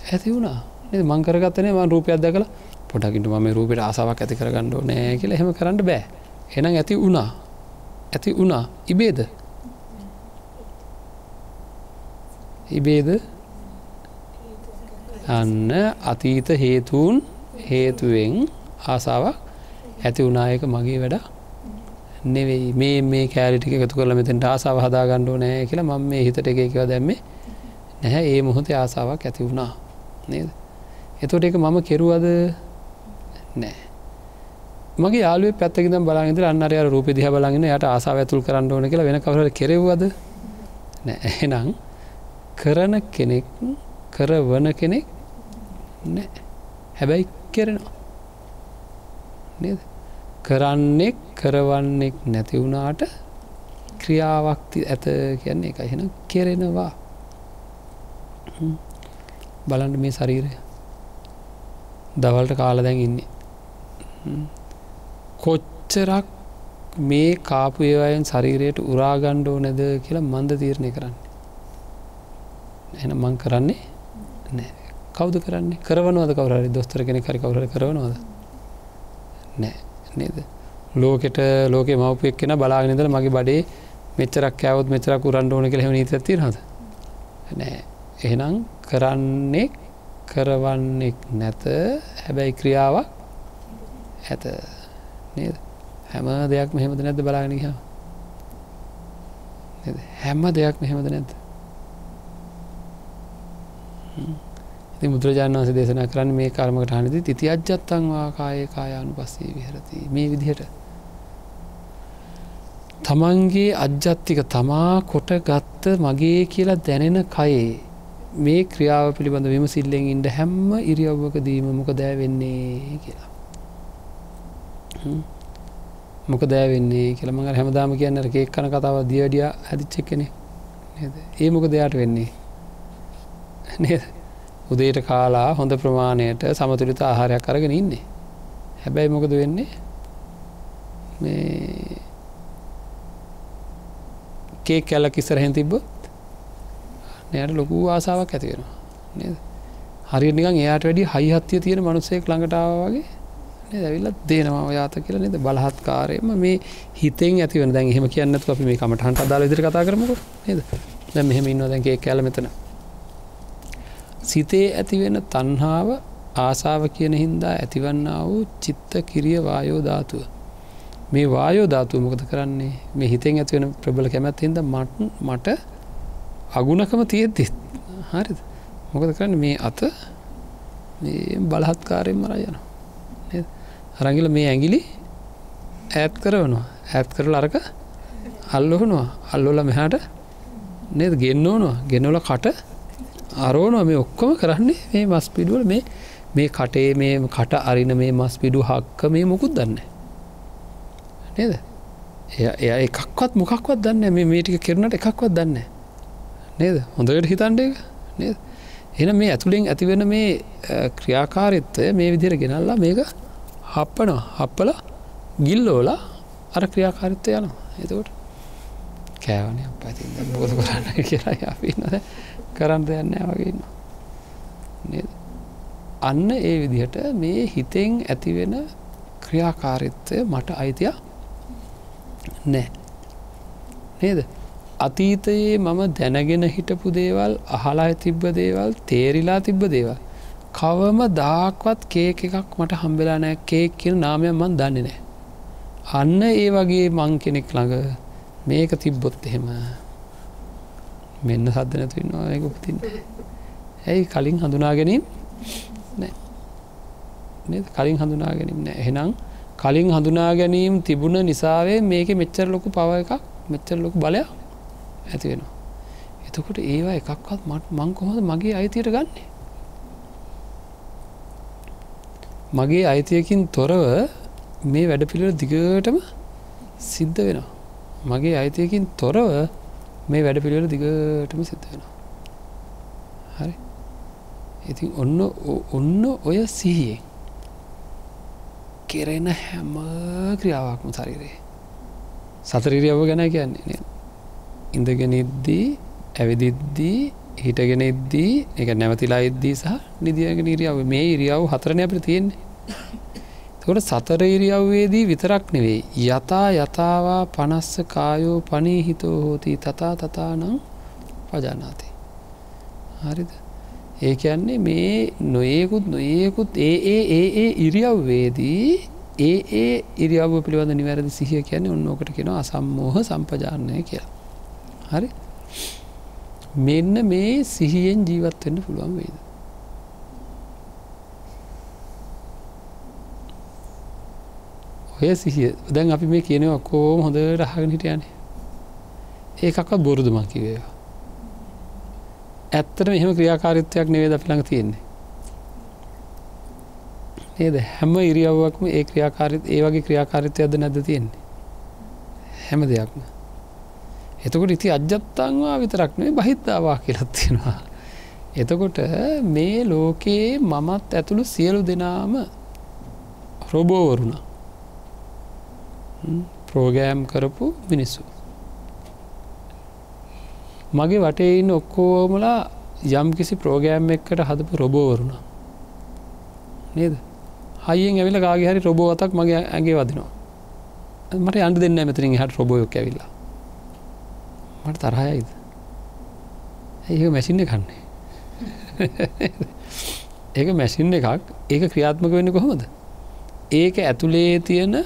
ඇති වුණා. මංකරගත්තනේ ම රූපයක් දැකල. පොටකිට ම රූපයට ආසාාවක් ඇති කරගන්නඩ නෑ කියල හෙම කරන්න බෑ. එනම් ඇති වුණා. ඇති වුණා. ඉබේද? ඉබේද? අන්න අතීත හේතුූන් හේතුවෙන් ආසාාවක් ඇති වුනායක මගේ වැඩ නෙවෙයි. මේ මේ කෑරිටික එකතු කරල මෙතෙන්ට ආසාාව හදා ගණ්ඩෝ නෑ කියලා මම මේ හිතට එක එකව දැම්මේ නැහැ. ඒ මොහොතේ ආසාාවක් ඇති වුණා නේද? එතොට එක මම කෙරුවද? නෑ මගේ යාලුව පැත්තකිද බලාගත අන්නරය රූප දිහ බලගෙන යට ආසාාව ඇතුල් කරන්න ඕන කියලා වෙන කවර කෙරවද නෑ එනම් කරන කෙනෙක් කරවන කෙනෙක් නෑ. හැබැයි කෙරෙනවා. නේද? කරන්නෙක් කරවන්නෙක් නැති වුණාට ක්‍රියාවක්ති ඇත කියන්නේ එක එහෙන කෙරෙනවා. බලන්ට මේ ශරීරය. දවල්ට කාල දැන් ඉන්නේ. කොච්චරක් මේ කාපු ඒවයෙන් ශරීරයට උරාගණ්ඩෝ නැද කියලා මන්ද තීරණය කරන්නේ. එන මං කරන්නේ නෑ. කවුද කරන්නේ? කරවනවද කවරහරි දොස්තර කෙනෙ කරි කවර කරනවද නෑ නේද? ලෝකෙට ලෝක මවපයක් කෙන බලාගෙනදල මගේ බඩේ මෙච්චරක් ඇවත් මෙචරක් උරන්ඩ ඕන කෙ හෙම නීතති හද නෑ. එහෙනම් කරන්නේ කරවන්නෙක් නැත. හැබැයි ක්‍රියාවක් ඇත. නේද? හැම දෙයක් මෙහෙමද නැද්ද බලාගෙන හා හැම දෙයක් මෙහෙමද නැද්ද? ඉති බුදුරජාණන් වන්සේ දේශනා කරන්න මේ කර්මකට හනති තිති අජ්ජත්තංවා කාය කායානු පස්සේ විහරති. මේ විදිහට. තමන්ගේ අජ්ජත්තික තමා කොට ගත්ත මගේ කියලා දැනෙන කයේ මේ ක්‍රියාව පිළිබඳ විමසිල්ලෙන් ඉන්ඩ හැම්ම ඉරියව්වක දීම මොක දෑවෙන්නේ කියලා මොක දෑවෙන්නේ කියලම හැමදාම කියන්නර එකක් කන කතාව දියඩිය හැදිච්චක් කෙනෙ ඒ මොක දෙයාට වෙන්නේ? නේද? උදේට කාලා හොඳ ප්‍රමාණයට සමතුලිත ආහාරයක් කරගෙන ඉන්නේ. හැබැයි මොකද වෙන්නේ? මේ කේ කැල්ල කිස්සරහෙන් තිබ්බොත් නයට ලොකු ආසාාවක් ඇතිවෙනවා නේද? හරි නිකන් එයාට වැඩි හයිහත්තිය තියෙන මනුස්සයෙක් ළඟටාව වගේ දැවිල්ලත් දේනවා යාත කියලා නද? බලහත්කාරයම මේ හිතෙන් ඇතිවන දැන් එහෙම කියන්නත් අපි මේ කමට හන්ට දාල ඉදිරි කතා කරමක නේද? දැ මෙහෙම ඉන්න දැන්ගේ කැල මෙතන. සිතේ ඇතිවෙන තන්හාාව ආසාාව කියන හින්දා ඇතිවන්න වූ චිත්ත කිරිය වායෝ ධාතුව. මේ වායෝ ධාතුව මොකද කරන්නේ? මේ හිතෙන් ඇතිවෙන ප්‍රබල කැමැත් හිද මට මට අගුණකම තියෙද්දි හරි මොකද කරන්න? මේ අත බලහත්කාරයෙන් මරා යන අරගිල මේ ඇගිලි ඇත් කරවනවා. ඇත් කරල අරක අල්ලොහනවා අල්ලොල මෙහාට නේද? ගෙන්න්න ඕනවා ගෙනොල කට අරෝනවා මේ ඔක්කොම කරන්නේ මේ මස් පිඩුවල මේ මේ කටේ මේ කට අරින මේ මස් පිඩු හක්ක මේ මොකුත් දන්න නේද? එය එකක්වත් මොකක්වත් දන්න මේ මේටික කරනට එකක්වත් දන්න නේද? හොඳට හිතන්ඩ එක. නේද? එන මේ ඇතුළින් ඇතිවෙන මේ ක්‍රියාකාරිත්වය මේ විදිර ගෙනල්ලා මේක හප්පනවා. හප්පල ගිල්ලෝලා අර ක්‍රියාකාරිත්වය යනවා. එතකොට කෑවනය පැති බෝධ කරන්න කියලා අපින්නද කරන්න දෙයන්න වගේන්න අන්න ඒ විදිහට මේ හිතෙන් ඇතිවෙන ක්‍රියාකාරිත්වය මට අයිතිය නෑ නේද? අතීතයේ මම දැනගෙන හිටපු දේවල් අහලා තිබ්බ දේවල් තේරිලා තිබ්බ දේවල් කවම දාක්වත් කේක එකක් මට හම්බෙලා නෑ කේක් කියන නාමයක් මන් දන්නේ නෑ අන්න ඒ වගේ මං කෙනෙක් ළඟ මේක තිබ්බොත් එහෙම මෙන්න සද්ධ නැතුන්නවා එක උපතින් ඇයි කලින් හඳුනා ගැනීම් නෑ කලින් හඳුනා ගැනීම නෑ. එහෙනම් කලින් හඳුනා ගැනීම් තිබුණ නිසාවේ මේක මෙච්චර ලොකු පව එකක් මෙච්චර ලොකු බලයක් ඇති වෙනවා. එතකොට ඒවා එකක්වත් මට මං කොහොද මගේ අයිතියට ගන්නේ? මගේ අයිතියකින් තොරව මේ වැඩ පිළිවෙල දිගටම සිද්ධ වෙනවා. මගේ අයිතියකින් තොරව මේ වැඩ පිළිවෙල දිගටම සිද්ධ වෙනවා. හරි. ඉතින් ඔන්න ඔන්න ඔය සිහියෙන් කෙරෙන හැම ක්‍රියාවක්ම ශරීරයේ. සතරිරියව ගැන කියන්නේ ඉඳගෙන ඉද්දී ඇවිදිද්දී හිටගෙන ඉද්දී එක නැවතිලා ඉද්දී සහ නිදියගෙන ඉරියාව මේ ඉරියාව හතරණ අපට තියෙන්නේ. තකොට සතර ඉරියව්වේදී විතරක් නෙවෙයි. යතා යතාවා පනස්ස කායෝ පනී හිතෝ හෝති තතා තතානං පජානාති. හරිද? ඒ කියන්නේ මේ නොයෙකුත් නොයෙකුත් ඒ ඒ ඒ ඒ ඉරියව්වේදී ඒ ඒ ඉරියව්ව පිළිබඳ නිවැරදි සිහිය කියන්නේ ඔන්නෝකට කෙන අසම්මෝහ සම්පජානය කියලා. හරි? මෙන්න මේ සිහියෙන් ජීවත්වෙන්න පුළුවන් වේද? ඔය සිහිය. දැන් අපි මේ කියනව කෝම හොඳ රහගෙන හිටියනේ. ඒකක්වත් බොරුදුමක් කිවේවා ඇත්තට මෙහෙම ක්‍රියාකාරිත්වයක් නෙවේ අපි ළඟ තියෙන්නේ? නේද? හැම ඉරියව්වක්ම ඒ ක්‍රියාකාරිත ඒ වගේ ක්‍රියාකාරිත්වයක්ද නැද තියෙන්නේ? හැම දෙයක්ම. එතකොට ඉති අජ්‍යත්තාන්වා විතරක් නේ බහිත්තාවා කියලත් තියෙනවා. එතකොට මේ ලෝකයේ මමත් ඇතුළු සියලු දෙනාම රොබෝවරුණා ප්‍රෝගෑම් කරපු මිනිස්සු. මගේ වටේ ඉන්න ඔක්කෝමලා යම් කිසි ප්‍රෝගෑම් එක්කට හදපු රොබෝවරුණ නේද? හයිෙන් ඇවිල කාගේ හරි රොබෝතක් මගේ ඇගේ වදිනවා. මට අන්ඩ දෙන්න මෙතරින් හට රොබෝයොක් ඇවිල්ලා. මට තරහයයිද ඒක මැසින්න කන්නේ? ඒක මැසින් එකක්. ඒක ක්‍රියාත්මක වෙන්න කොහොමද? ඒක ඇතුළේ තියෙන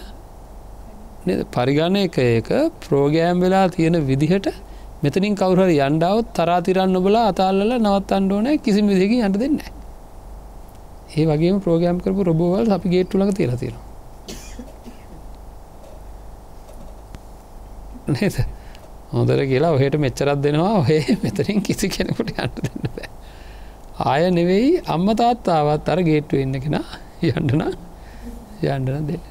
පරිගණය එක එක ප්‍රෝගෑම් වෙලා තියෙන විදිහට මෙතනින් කවුහර යන්ඩාවත් තරාතිරන්න බලා අතාල්ල නවත් අන්ඩෝන කිසිම විදිහකි අට දෙන්න ඒ වගේ ප්‍රෝගෑම් කරපු රොබෝවල් අපි ගේට්ටුලක තිර තියෙන නේද? හොදර කියලා ඔහට මෙච්චරත් දෙනවා. ඔහේ මෙතරින් කිසි කෙනෙකුට අට දෙන්න බෑ. ආය නෙවෙයි අම්ම තාත්තාවත් අර ගේට්ටු ඉන්න කෙන යන්ඩන යන්ඩන දෙන්න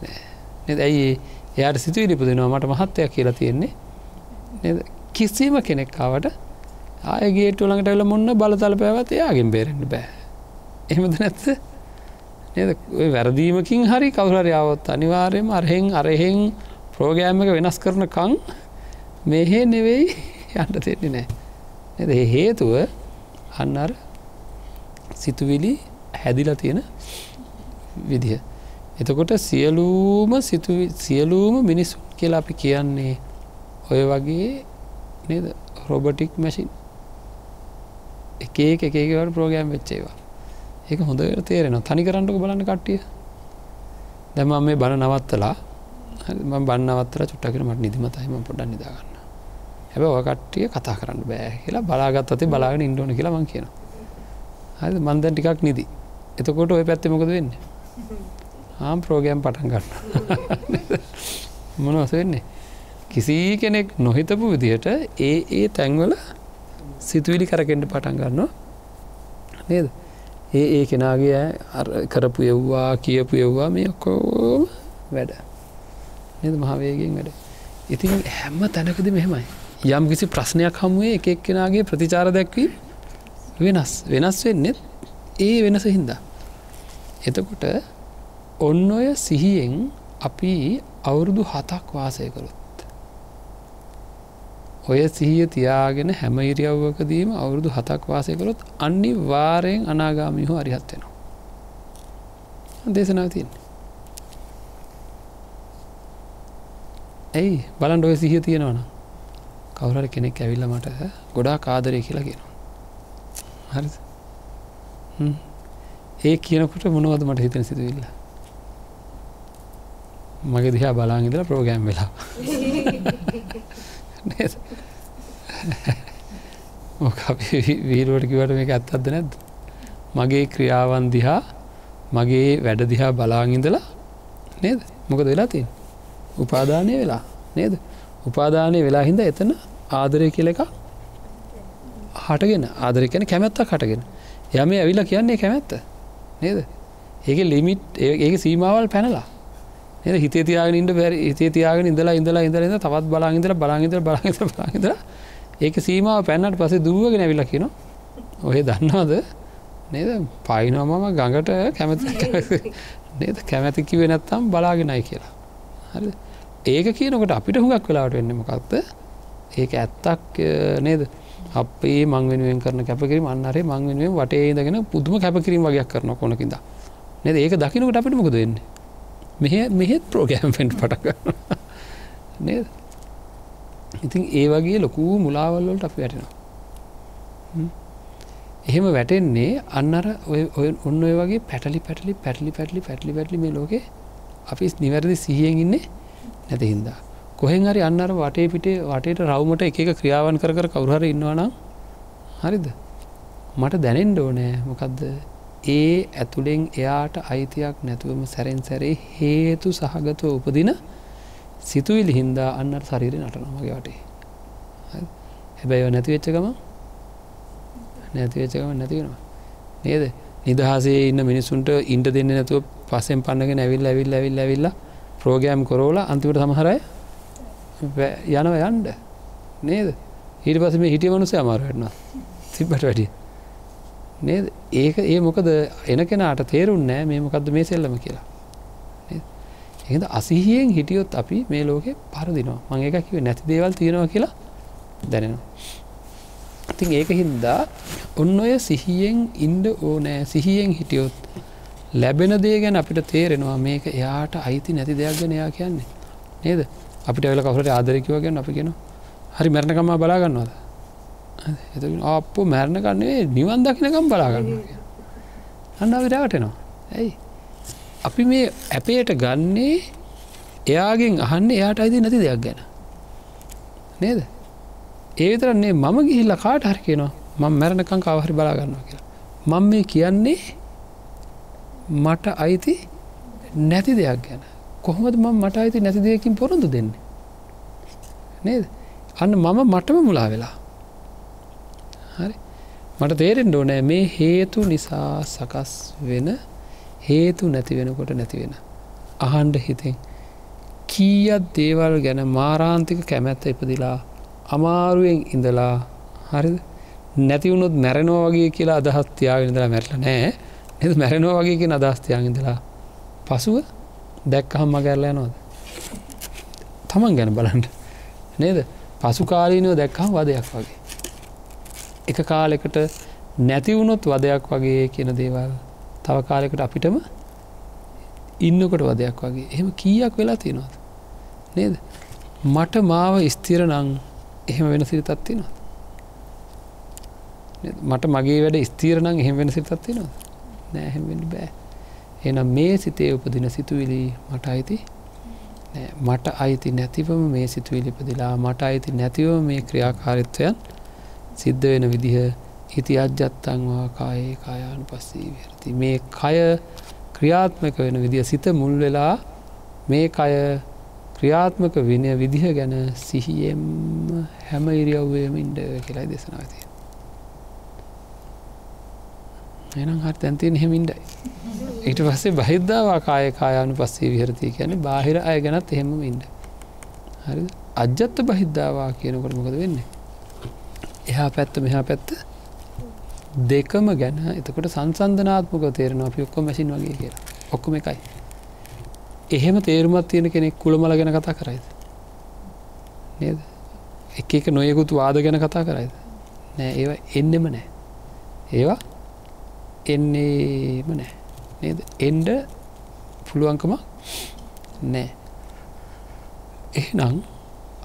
නෑ ඇයි එයාට සිතුවිලි පුදෙනවා මට මහත්තයක් කියලා තියෙන්නේ. කිසිම කෙනෙක්කාවට ආයගේට ළඟට එල මොන්න බලතල පැවත් එයාගෙන් බේරෙන්ට බෑ. එහෙමද නැත්ත නද? වැරදීමකින් හරි කවුරරයාවත් අනිවාර්යම අරහෙන් අරහෙන් ප්‍රෝගෑම එක වෙනස් කරනකං මෙහේ නෙවෙයි යන්ට තෙන්නේ නෑ. ඇ හේතුව අන්නර් සිතුවිලි හැදිලා තියෙන විදිහ එතකොට සියලූම සියලූම මිනිස්සු කියලා අපි කියන්නේ ඔය වගේ නේද? රොබටික් මැසින් එක එකකට ප්‍රෝගෑම් වෙච්චේවා ඒක හොඳට තේරෙන තනි කරන්නක බලන්න කට්ටිය. දැම මේ බණ නවත්තලා ම බන්නවත්තර චුට්ටකට මට නිදිමතයිම පොඩ්ඩ නිදාගන්න. හැබ ඔය කට්ටිය කතා කරන්න බෑ කියලා බලාගත් අතේ බලාගෙන ඉන්ඩෝන කියලා මං කියන හරි මන්දන් ටිකක් නිදි. එතකොට ඔය පැත්තෙ මොකද වෙන්න? ආම් ප්‍රෝගෑම් පටන් ගන්න මොනවස වෙන්නේ? කිසි කෙනෙක් නොහිතපු විදිහට ඒ ඒ තැන්වල සිතුවිලි කරකෙන්ට පටන් ගන්නවා. නේද? ඒ ඒ කෙනාගේ කරපු යව්වා කියපු යව්වා මේ ඔක්කෝම වැඩ. නද? මහවේගෙන් වැඩ. ඉතින් හැම්ම තැනකද මෙහෙමයි යම් කිසි ප්‍රශ්නයක් හමුවේ එක එක්කෙනගේ ප්‍රතිචාර දැක්වී වෙනස්. වෙනස් වෙන්නෙත් ඒ වෙනස හින්දා. එතකොට ඔන්න ඔය සිහියෙන් අපි අවුරුදු හතක් වාසය කළොත්. ඔය සිහිය තියාගෙන හැම ඉරියව්වකදීම අවුරුදු හතක් වාසය කළොත් අන්නි වාරයෙන් අනාගාමිහෝ අරිහත් වෙනවා. දේශනාව තියන්නේ. ඇයි බලන්ඩ ඔය සිහිය තියෙනවන කවුරට කෙනෙක් ඇවිල්ල මට ගොඩා කාදරය කියලා කියනවා. හරි ඒ කියනකොට මොනවද මට හිතන සිතුවිල්ල? මගේ දිහා බලාගිදල ප්‍රෝගෑම් වෙලා. මොක වීරුවට කිවට මේක ඇත්තත්ද නැද්ද? මගේ ක්‍රියාවන් දිහා මගේ වැඩ දිහා බලාගින්දලා නේද? මොකද වෙලා තින් උපාදානය වෙලා නේද? උපාදානය වෙලා හින්ද එතන ආදරය කියල එක හටගෙන ආදර කියන කැමැත්තක් හටගෙන. යම ඇවිලා කියන්නේ කැමැත්ත නේද? ඒක ලිමිට් ඒක සීමාවල් පැනලා. නද? හිතේ තියාගෙන ඉට බැරි හිතේ තියාගෙන ඉඳලා ඉඳලා ඉඳලද තවත් බලාගින්දර බලාගිතර බලාගිත බලාගිතර ඒක සීමාව පැන්නට පසේ දුවගෙන ඇවිලා කියන ඔහෙ දන්නවාද? නේද? පයිනොමම ගඟට කැමති නේද? කැමැතිකි වෙනත්තම් බලාගෙනයි කියලා. හරි ඒක කියනකට අපිට හුඟක් වෙලාට වෙන්න මොකක්ද ඒක ඇත්තක් නේද? අපේ මං වෙනුවෙන් කරන කැපකිරීම අන්නරේ මං වෙනුවෙන් වටේ ඉඳගෙන පුදුම කැපකිරීම වගේක් කරන කොනකින්ද. නේද? ඒක දකිනකට අපිට මොකද වෙන්නේ මෙහ මෙහෙත් ප්‍රෝගෑම් පෙන්ට් පටක නේද? ඉතින් ඒ වගේ ලොකූ මුලාවල්වලට අපි වැටෙනවා. හ්ම්. එහෙම වැටෙන්නේ අන්නර ඔය ඔය ඔන්න ඔය වගේ පැටලි පැටලි පැටලි පැටලි පැටලි පැටලි මේ ලෝකේ අපි නිවැරදි සිහියෙන් ඉන්නේ නැති හින්දා. කොහෙන් හරි අන්නර වටේ පිටේ වටේට රවමට එක එක ක්‍රියාවන් කර කර කවුරහර ඉන්නවනම් හරිද? මට දැනෙන්ඩ ඕනෑ. මොකක්ද ඒ ඇතුළෙන් එයාට අයිතියක් නැතුවම සැරෙන් සැරේ හේතු සහගතව උපදින සිතුවිලි හින්දා අන්නට ශරීර නටනමගේ වටේ. හරි. හැබැයි ඒවා නැති වෙච්ච ගම නැති වෙච්ච ගම නැතිවෙනවා නේද? නිදහසේ ඉන්න මිනිසුන්ට ඉන්ට දෙන්න නැතුව පසෙන් පන්නගෙන ඇවිල් ඇවිල් ඇවිල් ඇවිල්ල ප්‍රෝගෑම් කොරෝල අන්තිවට සමහරය වැ- යනව යන්ඩ නේද? ඊට පස මේ හිටිය මනුසය අමාරුවටන තිබ්බට වැඩිය. නේද? ඒක ඒ මොකද එන කෙනාට තේරුන් නෑ මේ මොකක්ද මේ සෙල්ලම කියලා. එද අසිහියෙන් හිටියොත් අපි මේ ලෝකෙ පරදිනවා. මං එක කිව නැති දේවල් තියෙනවා කියලා දැනෙනවා. ඉතින් ඒක හින්දා ඔන්න ඔය සිහියෙන් ඉන්ඩ ඕනෑ. සිහියෙන් හිටියොත් ලැබෙන දේ ගැන අපිට තේරෙනවා. මේක එයාට අයිති නැති දෙයක් ගැන එයා කියන්නේ. නේද? අපිට වෙල කවුට ආදරකිව ගැන අපි කියෙන හරි මැරණකම බලාගන්නවද එත අපෝ මැරණ කන්නේ නිවන් දකිනකම් බලාගන්න අන්න විරාටනවා ඇයි? අපි මේ ඇපේට ගන්නේ එයාගෙන් අහන්න එයාට අයිති නැති දෙයක් ගැන. නේද? ඒවිතරන්නේ මම ගිහිල්ල කාට හරි කියනවා මං මැරණකං කවහරි බලාගන්නවා කියලා. මං මේ කියන්නේ මට අයිති නැති දෙයක් ගැන. කොහොමද ම මට අයිති නැති දෙයකින් පොරොඳු දෙන්නේ? නේද? අන්න මම මටම මුලා වෙලා මට තේරෙන්ඩ ඕනෑ මේ හේතු නිසා සකස් වෙන හේතු නැති වෙනකොට නැති වෙන. අහන්ඩ හිතෙන්. කීයත් දේවල් ගැන මාරාන්තික කැමැත්ත ඉපදිලා අමාරුවෙන් ඉඳලා හරිද? නැතිවුණොත් මැරෙනෝ වගේ කියලා අදහස් තියාගෙනදලා මැරල නෑ. එ මැරෙනෝ වගේ කියෙන අදස්තියාගෙනදලා පසුව දැක්කහම් මගැරල යනෝද තමන් ගැන බලන්ට නේද? පසු කාලීනෝ දැක්කම් වදයක් වගේ. එක කාලෙකට නැතිවුණොත් වදයක් වගේ කියන දේවල්. තව කාලෙකට අපිටම ඉන්නකොට වදයක් වගේ. එහෙම කීයක් වෙලා තියෙනවාද? නේද? මට මාව ස්තිර නං එහෙම වෙන සිරිතත්ති නොද? මට මගේ වැඩ ස්තීරනං එහෙම වෙන සිරිතත්ති නොද නෑහෙමෙන්ට බෑ. එනම් මේ සිතේ උපදින සිතුවිලි මට අයිති නෑ, මට අයිති නැතිවම මේ සිතුවිලිපදිලා මට අයිති නැතිව මේ ක්‍රියාකාරිත්වයන් සිද්ධ වෙන විදිහ ඉති අජ්ජත්තංවා කායේ කායානු පස්සී විරති මේ කය ක්‍රියාත්මක වෙන විදිහ සිත මුල් වෙලා මේ කය ක්‍රියාත්මක විනය විදිහ ගැන සිහියෙම් හැම ඉරියව්වේම ඉන්ඩ කියලායි දෙසනාවතිය එනම් හරි තැන්තියෙන් හෙමින්ඩයි ඊට පස්සේ බහිද්ධවා කාය කායානු පස්සේ විහරතිය කියන්නේ බාහිර අය ගැනත් එහෙම ඉන්න. හරි අජ්‍යත්ත බහිද්ධවා කියනකොට මොකද වෙන්නේ? එහා පැත්ත මෙහා පැත්ත දෙකම ගැන එතකොට සංසන්ධනාත්මක තේරෙනවා අපි ඔක්කො මැසින් වගේ කියලා. ඔක්කොම එකයි. එහෙම තේරුමත් තියෙන කෙනෙක් කුළමල ගැන කතා කරයිද? නේද? එක එක නොයකුත් වාද ගැන කතා කරයිද? නෑ ඒවා එන්නෙම නෑ. ඒවා එන්නේම නෑ. නේද? එන්ඩ පුළුවන්කම නෑ. එහෙනම්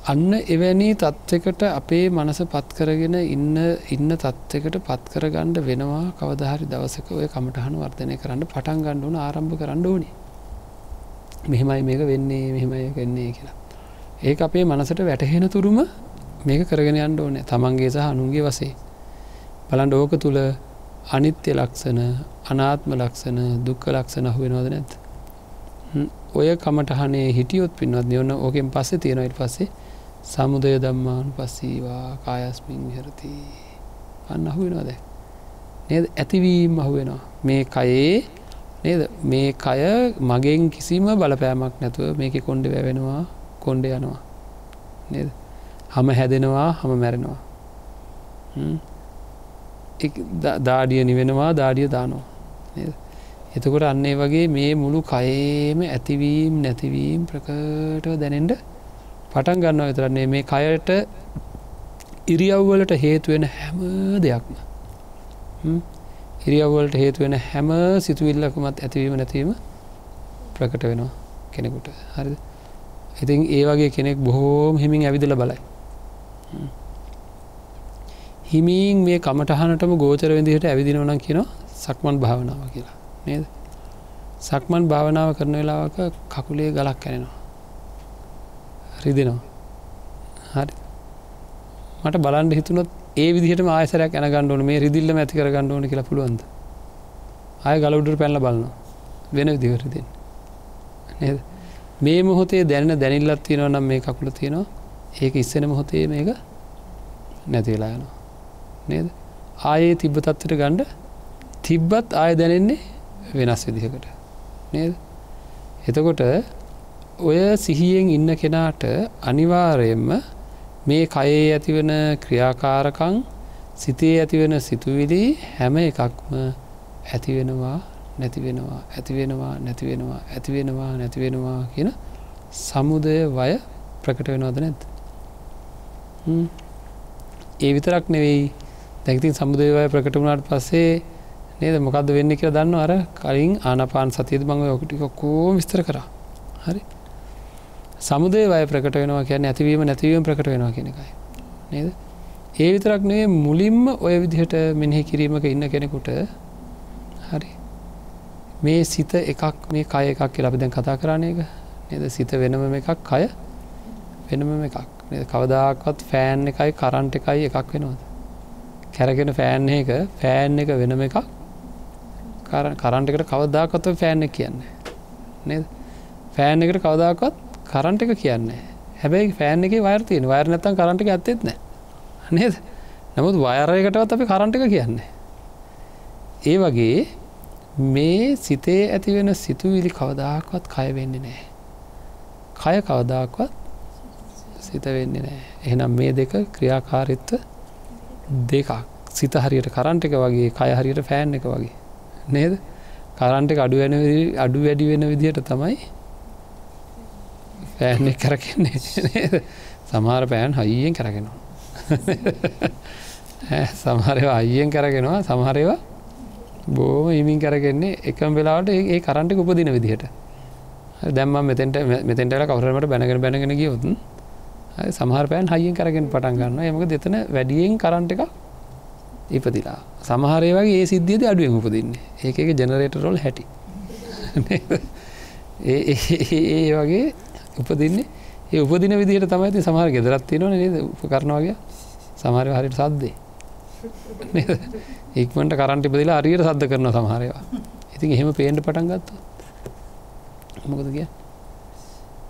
අන්න එවැනි තත්ත්වකට අපේ මනස පත් කරගෙන ඉන්න ඉන්න තත්ත්වකට පත් කරගණ්ඩ වෙනවා කවදහරි දවසක ඔය කමටහන වර්ධනය කරන්න පටන් ගණ්ඩුවන ආරම්භ කරන්න ඕනි. මෙහෙමයි මේක වෙන්නේ මෙහෙමය වෙන්නේ කියලා. ඒ අපේ මනසට වැටහෙන තුරුම මේක කරගෙන යන්න ඕනෑ. තමන්ගේ සහ අනුන්ගේ වසේ බලන්ඩ ඕක තුළ අනිත්‍ය ලක්ෂණ අනාත්ම ලක්ෂණ දුක්ක ලක්ෂණ අහුවෙනවද නැත් ඔය කමටහනේ හිටියොත් පින්වත් යොන්න ඕකෙන් පස්සේ තියෙනවට පස්සේ සමුදය දම්මානු පස්සීවා කායස්මින් විහරති. අන්න අහුවෙනවාද? නේද? ඇතිවීම් අහුවෙනවා. මේ කයේ නේද? මේ කය මගෙන් කිසිම බලපෑමක් නැතුව මේක කොන්්ඩ වැවෙනවා කොන්්ඩ යනවා. නේද? හම හැදෙනවා හම මැරෙනවා. දාඩිය නිවෙනවා දාඩිය දානවා. නේද? එතකොට අන්නේ වගේ මේ මුළු කයේම ඇතිවීම් නැතිවීම් ප්‍රකටව දැනෙන්ට පටන් ගන්න විතරන්නේ මේ කයට ඉරියව්වලට හේතුවෙන හැම දෙයක්ම. ඉරියව්වලට හේතුවෙන හැම සිතුවිල්ලකුමත් ඇතිවීම නැතිවීම ප්‍රකට වෙනවා කෙනෙකුට. හරි ඉතින් ඒ වගේ කෙනෙක් බොහෝම හිමින් ඇවිදල බලයි. හිමින් මේ කමටහනටම ගෝචර විදිහට ඇවිදිනවනම් කියනවා සක්මන් භාවනාව කියලා. නේද? සක්මන් භාවනාව කරන වෙලාවක කකුලේ ගලක් කැනෙනවා රිදෙනවා. හරි. මට බලන්ඩ හිතුනොත් ඒ විදිහට ආයසරයක් ඇන ගණ්ඩුවන මේ රිදිල්ල ඇති කර ගණ්ඩුවන කියලා පුළුවන්ද? ආය ගලුඩට පැල්ල බලනවා. වෙන විදිහරදින් නේද? මේ මොහොතේ දැන දැනිල්ලත් තියෙනව නම් මේ කකුල තියෙනවා. ඒක ඉස්සෙන මොහොතේ මේක නැතිවෙලා යනවා. නේද? ආයේ තිබ්බ තත්වට ගණ්ඩ තිබ්බත් ආය දැනෙන්නේ වෙනස් විදිහකට. නේද? එතකොට ඔය සිහියෙන් ඉන්න කෙනාට අනිවාරයෙන්ම මේ කයේ ඇතිවන ක්‍රියාකාරකං සිතේ ඇතිවෙන සිතුවිලි හැම එකක්ම ඇතිවෙනවා නැතිවෙනවා ඇතිවෙනවා නැතිවෙනවා ඇතිවෙනවා නැතිවෙනවා කියන සමුදය වය ප්‍රකට වෙනවාද නැත් ඒ විතරක් නෙවෙයි. දැකතින් සමුදේවය ප්‍රකට වුණාට පස්සේ නේද මොකක්ද වෙන්න කියලා දන්න අර කලින් ආනපාන සතියද මඟ ඔකටිකොක්කෝ විස්තර කර. හරි. සමුදේ වය ප්‍රකට වෙනවා කිය නැතිවීම නැතිවීම ප්‍රකට වෙනවා කියන එකයි. නේද? ඒ විතරක් නේ මුලින්ම ඔය විදිහට මෙනෙහි කිරීමක ඉන්න කෙනෙකුට හරි. මේ සිත එකක් මේ කය එකක් කියලා අපි දැන් කතා කරන්නේ එක නේද? සිත වෙනම එකක් කය වෙනම එකක්. කවදාක්වත් ෆෑන් එකයි කරන්ට එකයි එකක් වෙනවද? කැරගෙන ෆෑන් එක ෆෑන් එක වෙනම එකක්. කරන්ට එකට කවදාකත්ව ෆෑන් එක කියන්න නේද? ෆෑන් එකට කවදාකත් කරන්ට එක කියන්න හැබැයි ෆෑන් එක වර්තියෙන් වයර නැත්තන් කරන්ට එක ඇත්තෙත් නෑ නේද? නමුත් වයරයකටවත් අපි කරන්ට එක කියන්නේ ඒ වගේ මේ සිතේ ඇතිවෙන සිතුවිලි කවදාක්වත් කය වෙන්නේ නෑ කය කවදාක්වත් සිත වෙන්නේ නෑ එහෙනම් මේ දෙක ක්‍රියාකාරිත්ව දෙකක්. සිත හරියට කරන්ට එක වගේ කය හරියට ෆෑන් එක වගේ. නේද? කරන්ට එක අඩු වෙන අඩු වැඩි වෙන විදිහට තමයි පෑන් කරකෙන්නේ සමහර පෑන් හයියෙන් කරගෙනවා. සමහරව අයියෙන් කරගෙනවා සමහරවා බෝම ඉමින් කරගෙන්නේ එකම් වෙලාවට ඒ කරන්ට උපදින විදිහට. දැම්ම මෙතෙන්ට මෙතෙන්ටල කවරමට බැනගෙන බැනගෙන ගියවතුන් සමහර පෑන් හයියෙන් කරගෙන පටන් ගන්න එමක දෙතන වැඩියෙන් කරන්ට එක ඉපදිලා. සමහරය වගේ ඒ සිද්ධියද අඩුවෙන් උපදින්නේ. ඒක එක ජනරේට රොල් හැටි. ඒ වගේ උපදින්නේ. ඒ උපදින විදිහට තමයි සමහර ගෙදරත් තියෙනවන නේද? උපකරනවාගේ සමහරය හරිට සද්දේ. ඉක්මට කරන්ට ඉපදිලා අරියට සද්ධ කරන සමහරයවා ඉතින් එහෙම පේන්ට පටන් ගත්ත මොකද කිය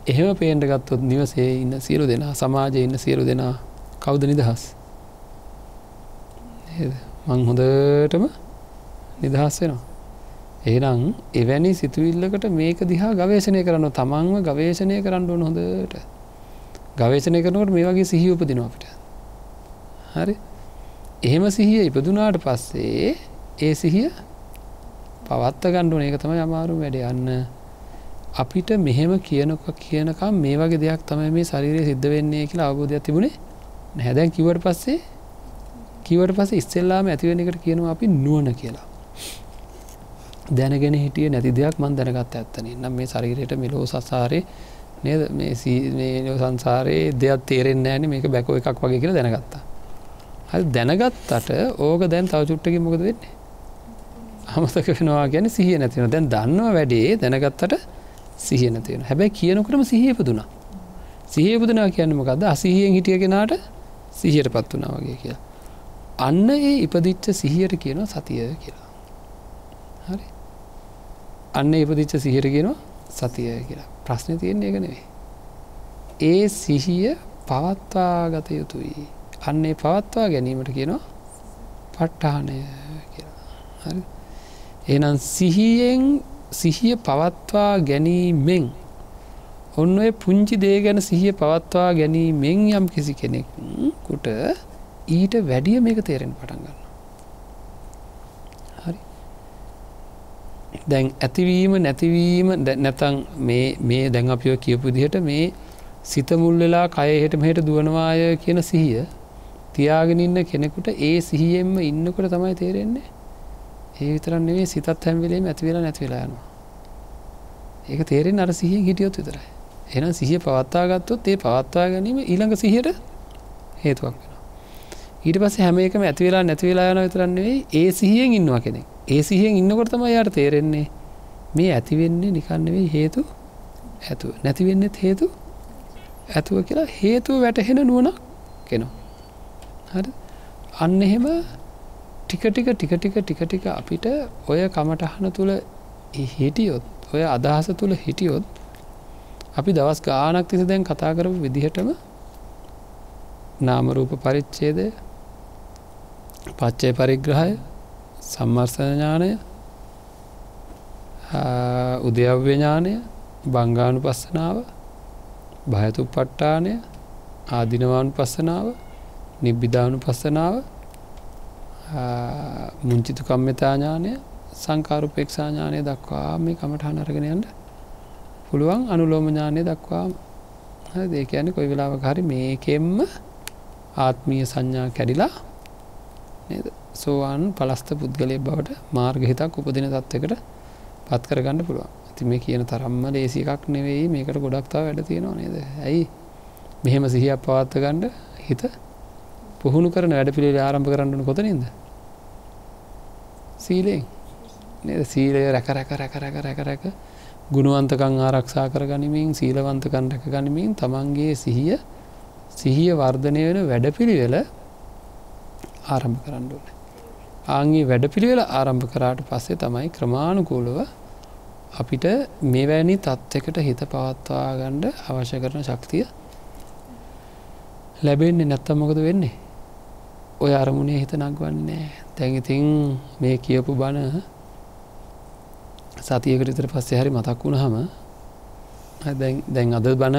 එහෙම පේන්ට ගත්තොත් නිවසේ ඉන්න සියලු දෙනා සමාජය ඉන්න සියලු දෙනා කවුද නිදහස්? මං හොඳටම නිදහස් වෙනවා. ඒනම් එවැනි සිතුවිල්ලකට මේක දිහා ගවේශණය කරන්න තමන්ව ගවේශණය කරන්න ඕන හොඳට. ගවේශණය කරනකට මේ වගේ සිහි උපදින අපිට. හරි? එහෙම සිහිය ඉපදුනාට පස්සේ ඒ සිහිය පවත්ත ගණ්ඩුවන ඒක තමයි අමාරු වැඩ. යන්න අපිට මෙහෙම කියනක කියනකම් මේ වගේ දෙයක් තමයි මේ ශරීරය සිද්ධ වෙන්නේ කියලා අවබෝධයක් තිබුණේ නැහැදැන් කිවට පස්සේ කිවට පස ඉස්සෙල්ලාම ඇතිවෙන එකට කියනවා අපි නුවන කියලා. දැනගෙන හිටිය නැති දෙයක් මන් දැනගත් ඇත්තන. නම් මේ ශරීරයට මෙලෝ සසාරය නේද? මේ සංසාරයේ දෙයක් තේරෙන් ෑන. මේක බැකෝ එකක් වගේ කියලා දැනගත්තා. හරි දැනගත්තට ඕක දැන් තව චුට්ටකි මොකද වෙන්නේ? අමතක වෙනවා ගැන සිහිය නැතින දැන් දන්නවා වැඩේ දැනගත්තට සිහිය නැතිවෙන හැබැයි කියනකරම සිහියපදුනා සිහියපදනා කියන්න මොකක්ද අසිහියෙන් හිටිය කෙනාට සිහියට පත් වනා වගේ කියලා. අන්න ඒ ඉපදිච්ච සිහියට කියනවා සතිය කියලා. හරි. අන්න ඉපදිච්ච සිහියට කියනවා සතිය කියලා. ප්‍රශ්න තියෙන එක නෙවේ ඒ සිහිය පවත්වා ගත යුතුයි. අන්නේ පවත්වා ගැනීමට කියනවා පට්ටානය කියලා. හරි? එනම් සිහියෙන් සිහිය පවත්වා ගැනීමෙන් ඔන්න ඔය පුංචි දේ ගැන සිහිය පවත්වා ගැනීමෙන් යම් කිසි කෙනෙක්කුට ඊට වැඩිය මේක තේරෙන් පටන් ගන්න හරි දැන් ඇතිවීම නැතිවීම නැතන් මේ දැන් අපිෝ කියපු දිහට මේ සිත මුල් වෙලා කය හෙට මෙහට දුවනවාය කියන සිහිය තියාගෙන ඉන්න කෙනෙකුට ඒ සිහියෙන්ම ඉන්නකොට තමයි තේරෙන්නේ. ඒ විතරන් නෙවේ සිතත් හැම්වෙලේ ඇතිවෙලා නැතිවෙලා යනවා. ඒක තේරෙන් අර සිහියෙන් හිටියොත් විතරයි. එනම් සිහිය පවත්වා ගත්තොත් ඒ පවත්වා ගැනීම ඊළඟ සිහියට හේතුවක් වෙන ඊට පස්ස හැම එකම ඇතිවෙලා නැතිවෙලා යන විතරන්නේ ඒ සිහියෙන් ඉන්නවා කෙනෙක්. ඒ සිහියෙන් ඉන්නකොට තම යායට තේරෙන්නේ මේ ඇතිවෙන්නේ නිකන්නවෙයි හේතු ඇතු නැතිවෙන්නෙත් හේතු ඇතුව කියලා හේතුව වැටහෙන නුවන කෙනවා. හරි? අන්න එහෙම ටික ටික ටික ටික ටික ටික අපිට ඔය කමටහන තුළ හිටියොත් ඔය අදහස තුළ හිටියොත් අපි දවස් ගානක් තිස දැන් කතා කරපු විදිහටම නාමරූප පරිච්චේදය පච්චය පරිග්‍රහය සම්මර්සඥානය උදයව්‍ය ඥානය බංගානු පස්සනාව භයතු පට්ටානය ආදිනවානු පස්සනාව නිබ්බිධානු පස්සනාව මුංචිතු කම්මතාඥානය සංකාරුපෙක්ෂාඥානය දක්වා මේ කමටහන අරගෙනයන්ට පුළුවන්. අනුලෝම ඥානය දක්වා දේකයන්න කොයි වෙලාවක හරි මේකෙම්ම ආත්මීය සංඥා කැඩිලා සෝවාන් පලස්ත පුද්ගලය බවට මාර්ගහිතක් උපදින තත්වකට පත් කරගන්න පුළුවන්. ඇති මේ කියන තරම්ම ලේසි එකක් නෙවෙයි. මේකට ගොඩක්තාව වැඩ තියෙනවා නේද? ඇයි? මෙහෙම සිහියක් පවත්ත ගණ්ඩ හිත පුහුණු කරන වැඩ පිළි ආරම්භ කරන්නන කොතනින්ද? සීලෙන් නද? සීලය රැක රැක රැක රැක රැක රැක. ගුණුවන්තකං ආරක්ෂා කර ගනිමින් සීලවන්තකන් රැක ගනිමින් තමන්ගේ සිහිය සිහිය වර්ධනය වෙන වැඩ පිළිවෙල ආරම්භ කරන්න ඕන. ආගේ වැඩ පිළිවෙල ආරම්භ කරාට පස්සේ තමයි ක්‍රමාණුකූලව අපිට මෙවැනි තත්ත්වකට හිත පවත්වා ගණ්ඩ අවශ්‍ය කරන ශක්තිය ලැබෙන්නේ නැත්තම් මොකද වෙන්නේ? ඔය අරමුණේ හිත නක්වන්නේ තැඟඉතින් මේ කියපු බණ සතියකට විතර පස්සේ හරි මතක් වුණ හම දැන් අද බණ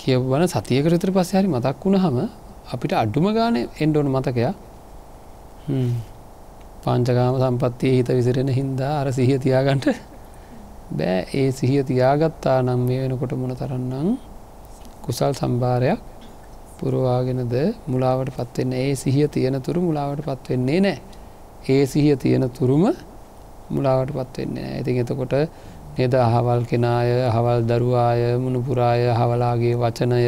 කියපු බන සතියකට විතර පස්සේ හරි මතක් වුණ හම අපිට අඩුම ගාන එන්ඩෝන මතකයා පාංචකාම සම්පත්තිය හිත විසිරෙන හින්දා අර සිහිය තියාගන්ට බෑ. ඒ සිහිය තියාගත්තා නම් මේ වෙනකොට මොන තරන්නම් කුසල් සම්භාරයක් පුරවාගෙනද මුලාවට පත්වෙන්න ඒ සිහිය තියෙන තුරු මුලාවට පත්වෙන්නේ නෑ. ඒ සිහිය තියෙන තුරුම මුලාවට පත්වෙන්නේ ඇතින් එතකොට නේද අහවල් කෙනාය හවල් දරුවාය මුණපුරාය හවලාගේ වචනය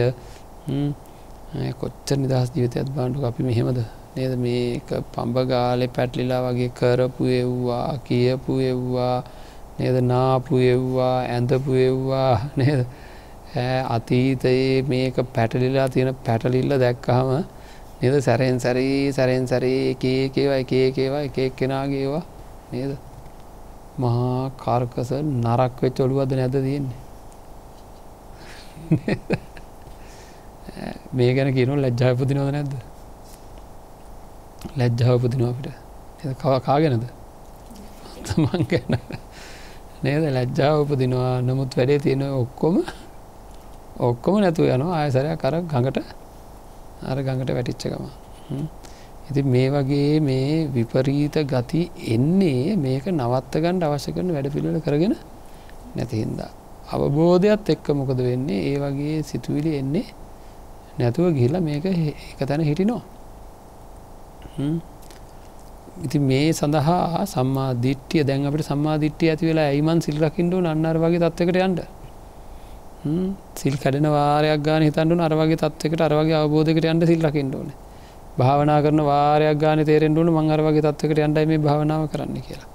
කොච්ච නිදහස් ජීවිතයත් බාණ්ඩු අපි මෙහෙමද? නේද? මේක පම්බගාලෙ පැටලිලා වගේ කරපු එව්වා කියපු එව්වා නේද? නාපු එව්වා ඇඳපු එව්වා නේද? අතීතයේ මේක පැටලිලා තියෙන පැටලිල්ල දැක්කහම නේද? සැරෙන් සැරී සැරෙන් සැරේ එකේ ඒවා එක ඒවා එක කෙනාගේවා නේද? මහා කාර්කස නරක් වෙච් ඔළුවද නැද තියෙන්නේ? මේ ගැන කියන ලැජ්ජාපපුතිනවද නැද්ද? ලැජ්ජාවපුතිනවා අපිට. කව කාගෙනද? තමන් ගැන. නේද? ලැජ්ජාවපදිනවා නමුත් වැඩේ තියෙන ඔක්කොම ඔක්කොම නැතුව යනවා. ආයසරය කර ගඟට අර ගඟට වැටිච්චකම ඉති මේ වගේ මේ විපරීත ගති එන්නේ මේක නවත්ත ගණ්ඩ අවශ්‍ය කරන වැඩ පිළිල කරගෙන නැතිහින්දා අවබෝධයක්ත් එක්ක මොකද වෙන්නේ? ඒ වගේ සිතුවිලි එන්නේ නැතුව ගිහිලා මේක එක තැන හිටිනෝ ඉති මේ සඳහා සම්මා දිට්ටිය දැන් අපට සම්මා දිට්ටිය ඇති වෙලා ඇයිමන් සිල් රකිින්ඩු අන්නර වගේ තත්වකට යන්ට සිල් කැඩෙන වාරයක් ගාන හිතන්ඩු අරවගේ තත්වකට අරවගේ අවබෝධකට යන්ට සිල් රකිින්ඩෝන භාවනා කරන වාරයක් ගාන තේරෙන්ඩුවන මංගර වගේ තත්වකට යන්ටයි මේ භාවනාව කරන්න කියලා.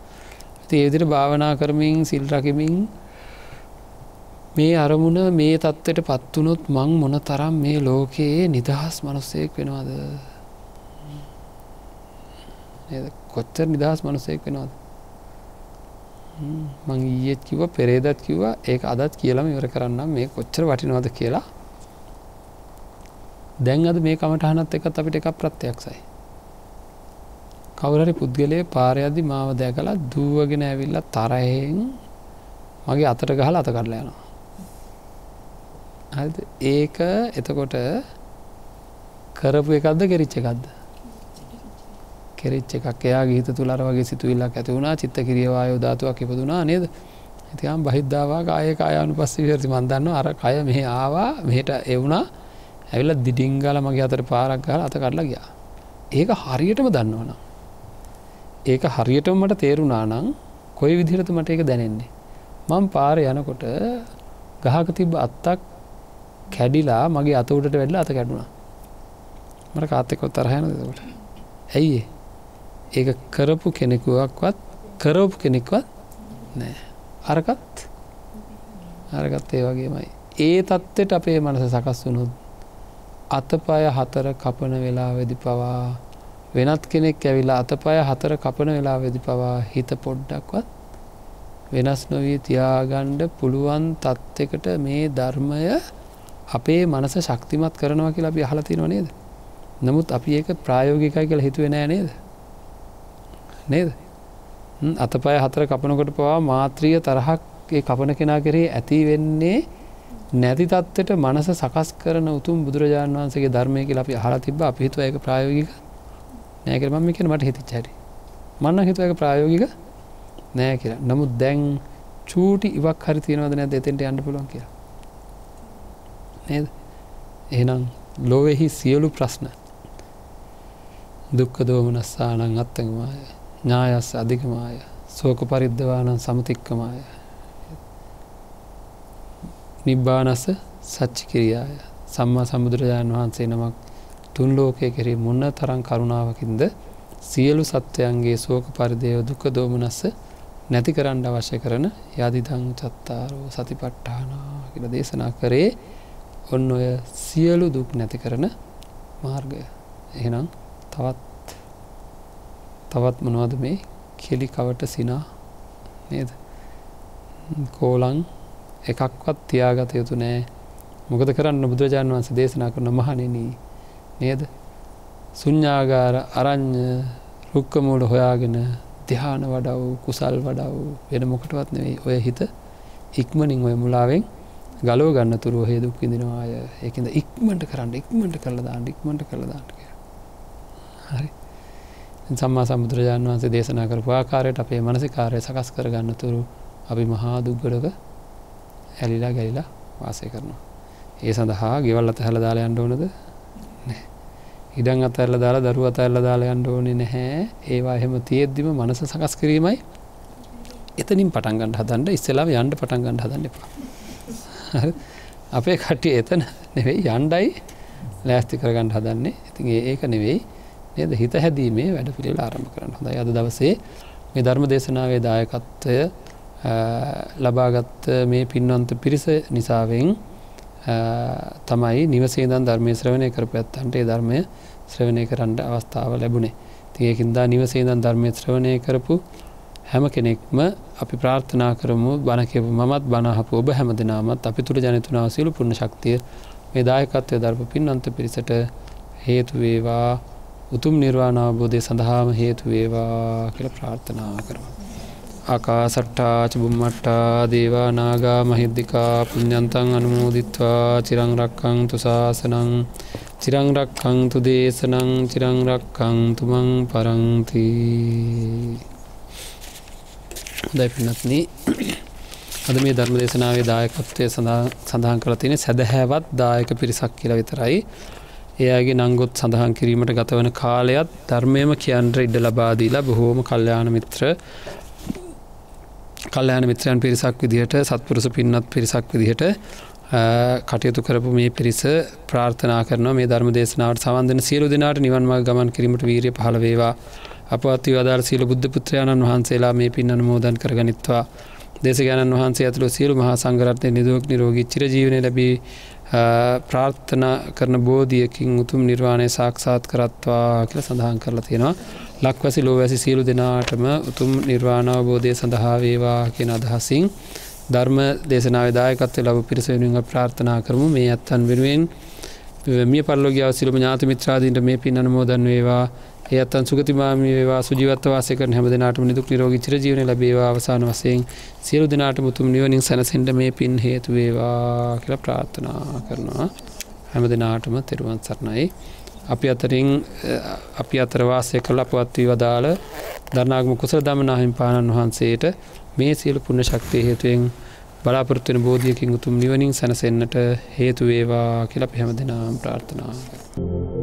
ඒදිර භාවනා කරමින් සිල් රකිමින් මේ අරමුණ මේ තත්ත්වයට පත්වනොත් මං මොන තරම් මේ ලෝකයේ නිදහස් මනුස්සයෙක් වෙනවාද? කොච්චර නිදහස් මනුසයෙක් වෙනවාද? මං ඊයත් කිව පෙරේදත් කිව්වා ඒ අදත් කියලම ඉවර කරන්න මේ කොච්චර වටිනවද කියලා. දැන් අද මේ කමටහනත් එකත් අපිට එකක් ප්‍රත්‍යයක්සයි කවුරරි පුද්ගලය පාරයද්දි මාව දැකලා දුවගෙන ඇවිල්ල තරයෙන් මගේ අතට ගහල අත කරලා යනවා. ඒක එතකොට කරපු එකක්ද කෙරිච්ච එකක්ද? කෙරෙච් එකක්. එයා ගීත තුළර වගේ සිතුවිල්ලක් ඇති වුණා. චිත්ත කිරියවායෝ ධාතුවක් ඉපදුනා නේද? ඉතියම් බහිද්ධවා කාය කායනු පස්ස විරති මන්දන්න අර කය මෙහ ආවා මෙහට එවුණා. ඇවිල දිඩිංගල මගේ අතර පාරක් ගල අත කඩලා ගියා. ඒක හරියටම දන්නවන ඒක හරියටම මට තේරුණා නං කොයි විදිහරත මට ඒක දැනෙන්නේ? මං පාර යනකොට ගහක තිබ අත්තක් කැඩිලා මගේ අත උඩට වැඩල අත කැඩුණා. මට කාත්තෙකොත් තරහයන දෙකට ඇයි ඒක කරපු කෙනෙකුවක්වත් කරපු කෙනෙක්වත් නෑ. අරකත්? අරගත් ඒ වගේමයි. ඒ තත්ත්වට අපේ මනස සකස් වුණුත් අතපය හතර කපන වෙලා වෙදි පවා වෙනත් කෙනෙක් ඇවිලා අතපය හතර කපන වෙලා වෙදි පවා හිත පොඩ්ඩක්වත් වෙනස් නොවී තියාගණ්ඩ පුළුවන් තත්ත්කට මේ ධර්මය අපේ මනස ශක්තිමත් කරනවා කියලා අපි අහලතිනව නේද? නමුත් අපි ඒක ප්‍රායෝගිකයි කියලා හිතුවෙ නෑ නේද? නේද? අතපය හතර කපනකොට පවා මාත්‍රිය තරහක් කපන කෙනා කරේ ඇති වෙන්නේ නැති තත්වට මනස සකස් කරන උතුම් බුදුරජාණන් වන්සගේ ධර්මය කියලා අපි හලා තිබ අපිහිතුව එක ප්‍රයෝගික. නෑකර මම කියන මට හිති චැරි මන්න හිතුව එක ප්‍රයෝගික නෑ කියලා. නමුත් දැන් චූටි ඉවක් හරි තියෙනවද නැ එතෙන්ට අන්න පුළුවන් කියලා? නේද? එහෙනම් ලොවෙහි සියලු ප්‍රශ්න. දුක්ක දෝමනස්සානං අත්තගමාය ඥායස් අධිකමාය සෝක පරිද්ධවානන් සමතික්කමාය. නිබ්බානස සච්චි කිරියාය සම්මා සමුදුරජාණන් වහන්සේ නමක් තුන් ලෝකය කෙරේ මුන්න තරං කරුණාවකින්ද සියලු සත්වයන්ගේ සෝක පරිදේව දුක දෝමනස්ස නැති කරන්න අවශ්‍ය කරන යදිදං චත්තාරෝ සතිපට්ඨානා කියල දේශනා කරේ. ඔන්න ඔය සියලු දුක් නැති කරන මාර්ගය. එහෙනම් තවත් තවත් මොනවද මේ කෙලි කවට සිනා නේද? කෝලං එකක්වත් තියාගත යුතු නෑ. මොකද කරන්න බුදුරජාණන් වන්සේ දේශනා කරන මහනෙනී නේද? සුඥාගාර අරං්ඥ රුක්කමූල හොයාගෙන ධ්‍යාන වඩව් කුසල් වඩව් වෙන මොකටවත් නෙවෙයි. ඔය හිත ඉක්මනින් ඔය මුලාවෙන් ගලෝ ගන්න තුරුව හේදුක් විදිනවාය ඒකද ඉක්මට කරන්න ඉක්මට කරලදාන්න ඉක්මට කරලදාන්න හරි. සම්මා සමුදුරජාණන් වන්සේ දේශනා කරපු ආකාරයට අපේ මනසිකාරය සකස් කරගන්න තුරු අපි මහා දුක්ගඩක ඇලිලා ගැලිලා වාසය කරනවා. ඒ සඳහා ගෙවල් අත හැල දාලා යන්න ඕනද? ඉඩන් අතඇල්ල දාලා දරුව අතඇල්ල දාලා යන්න ඕනේ නැහැ. ඒවා එහෙම තියෙද්දිම මනස සකස් කිරීමයි එතනින් පටන්ගන්න හදන්ට ඉස්සලාම යන්ඩ පටන්ගන්න හදන්න එපා. අපේ කට්ටිය එතන නෙවෙයි යන්ඩයි ලෑස්ති කරගන්න හදන්නේ. ඉතින් ඒක නෙවෙයි. නේද? හිත හැදීමේ වැඩ පිළිල ආරම්භ කරන්න. හොඳයි. අද දවසේ මේ ධර්ම දේශනාවේ දායකත්වය ලබාගත් මේ පින්වන්ත පිරිස නිසාවෙන් තමයි නිවසේදන් ධර්මය ශ්‍රවණය කරපු ඇත්තන්ට ඒ ධර්මය ශ්‍රවණය කරන්න අවස්ථාව ලැබුණේ. තියකින්දා නිවසේදන් ධර්මය ශ්‍රවණය කරපු හැම කෙනෙක්ම අපි ප්‍රාර්ථනා කරමු බණකෙපු මත් බණහපු ඔබ හැම දෙනාමත් අපි තුළ ජනතුනාව සියලු පුුණ ශක්තිය මේ දායකත්වය ධර්ප පින්වන්ත පිරිසට හේතුවේවා උතුම් නිර්වාණාවබෝධය සඳහාම හේතුවේවා කියල ප්‍රාර්ථනා කරම. ආකාසට්ටාච බුම්මට්ටා දේවා නාගා මහිද්දිකා පුඤ්ඥන්තන් අනුමෝදිත්වා චිරංරක්කං තුසාසනං චිරංරක්කං තු දේශනං චිරංරක්කං තුමං පරංති හොදයි පිනත්න අද මේ ධර්ම දේශනාවේ දායකත්වය සඳහන් කළ තියෙන සැදහැවත් දායක පිරිසක් කියල විතරයි. එයාගේ නංගොත් සඳහන් කිරීමට ගතවන කාලයත් ධර්මයම කියන්ට ඉඩ ලබාදීලා බොහෝම කල්්‍යයාන මිත්‍ර කල්්‍යයාන මිත්‍රයන් පිරිසක් විදිහට සත්පුරුස පින්නත් පිරිසක් විදිහට කටයුතු කරපු මේ පිරිස ප්‍රාර්ථනා කරන මේ ධර්ම දේශනාවට සවන්දන සියලු දෙනාට නිවන්ම ගමන් කිරීමට වීරිය පහළ වේවා. අපත්ති අදාර සියල බුද්ධ පුත්‍රයාණන් වහන්සේලා මේ පින් අනුමෝදන් කරගනිත්වා. දේශගණන් වහන්සේ ඇතුළ සියලු මහා සංගරත්ය නිදුවක් නිරෝගී චිරජීවනය ලැබී ප්‍රාර්ථනා කරන බෝධියකින් උතුම් නිර්වාණය සාක්ෂාත් කරත්වා කියල සඳහන් කරලා තියෙනවා. ලක්වැසි ලෝවැසි සියලු දෙනාටම උතුම් නිර්වාණාවබෝධය සඳහා වේවා කියෙන අදහසින් ධර්ම දේශනාවදායකත්ව ලබ පිරිස වෙනුවෙන් ප්‍රාර්ථනා කරමු. මේ ඇත්තන් වෙනුවෙන් මිය පල්ලෝගයාව සිලම ඥාත මිත්‍රාදීන්ට මේ පින් අනමෝදන් වේවා. ඒත්තන් සුගතිමාම වේවා සුජීවත්ව වාසක හැම දෙනාට නිදුක් නිරෝග චිරජීවන ලබේවා අවසාන වසයෙන් සියලු දෙනාට මුතුම් නිවනින් සැනසෙන්ට මේ පින් හේතු වේවා කියලා ප්‍රාර්ථනා කරනවා. හැම දෙනාටම තෙරුවන් සරණයි. අපි අතරින් අපි අතරවාසය කළ අපවත්වී වදාළ ධර්නාගම කුසල දමනාහිම් පාණන් වහන්සේට මේ සියලු පුුණ ශක්තිය හේතුවෙන් බලාපොරත්වෙන බෝධියකින් උතුම් නිවනින් සැනසෙන්න්නට හේතුවේවා කියල පැහැම දෙනම් ප්‍රාර්ථනා කර.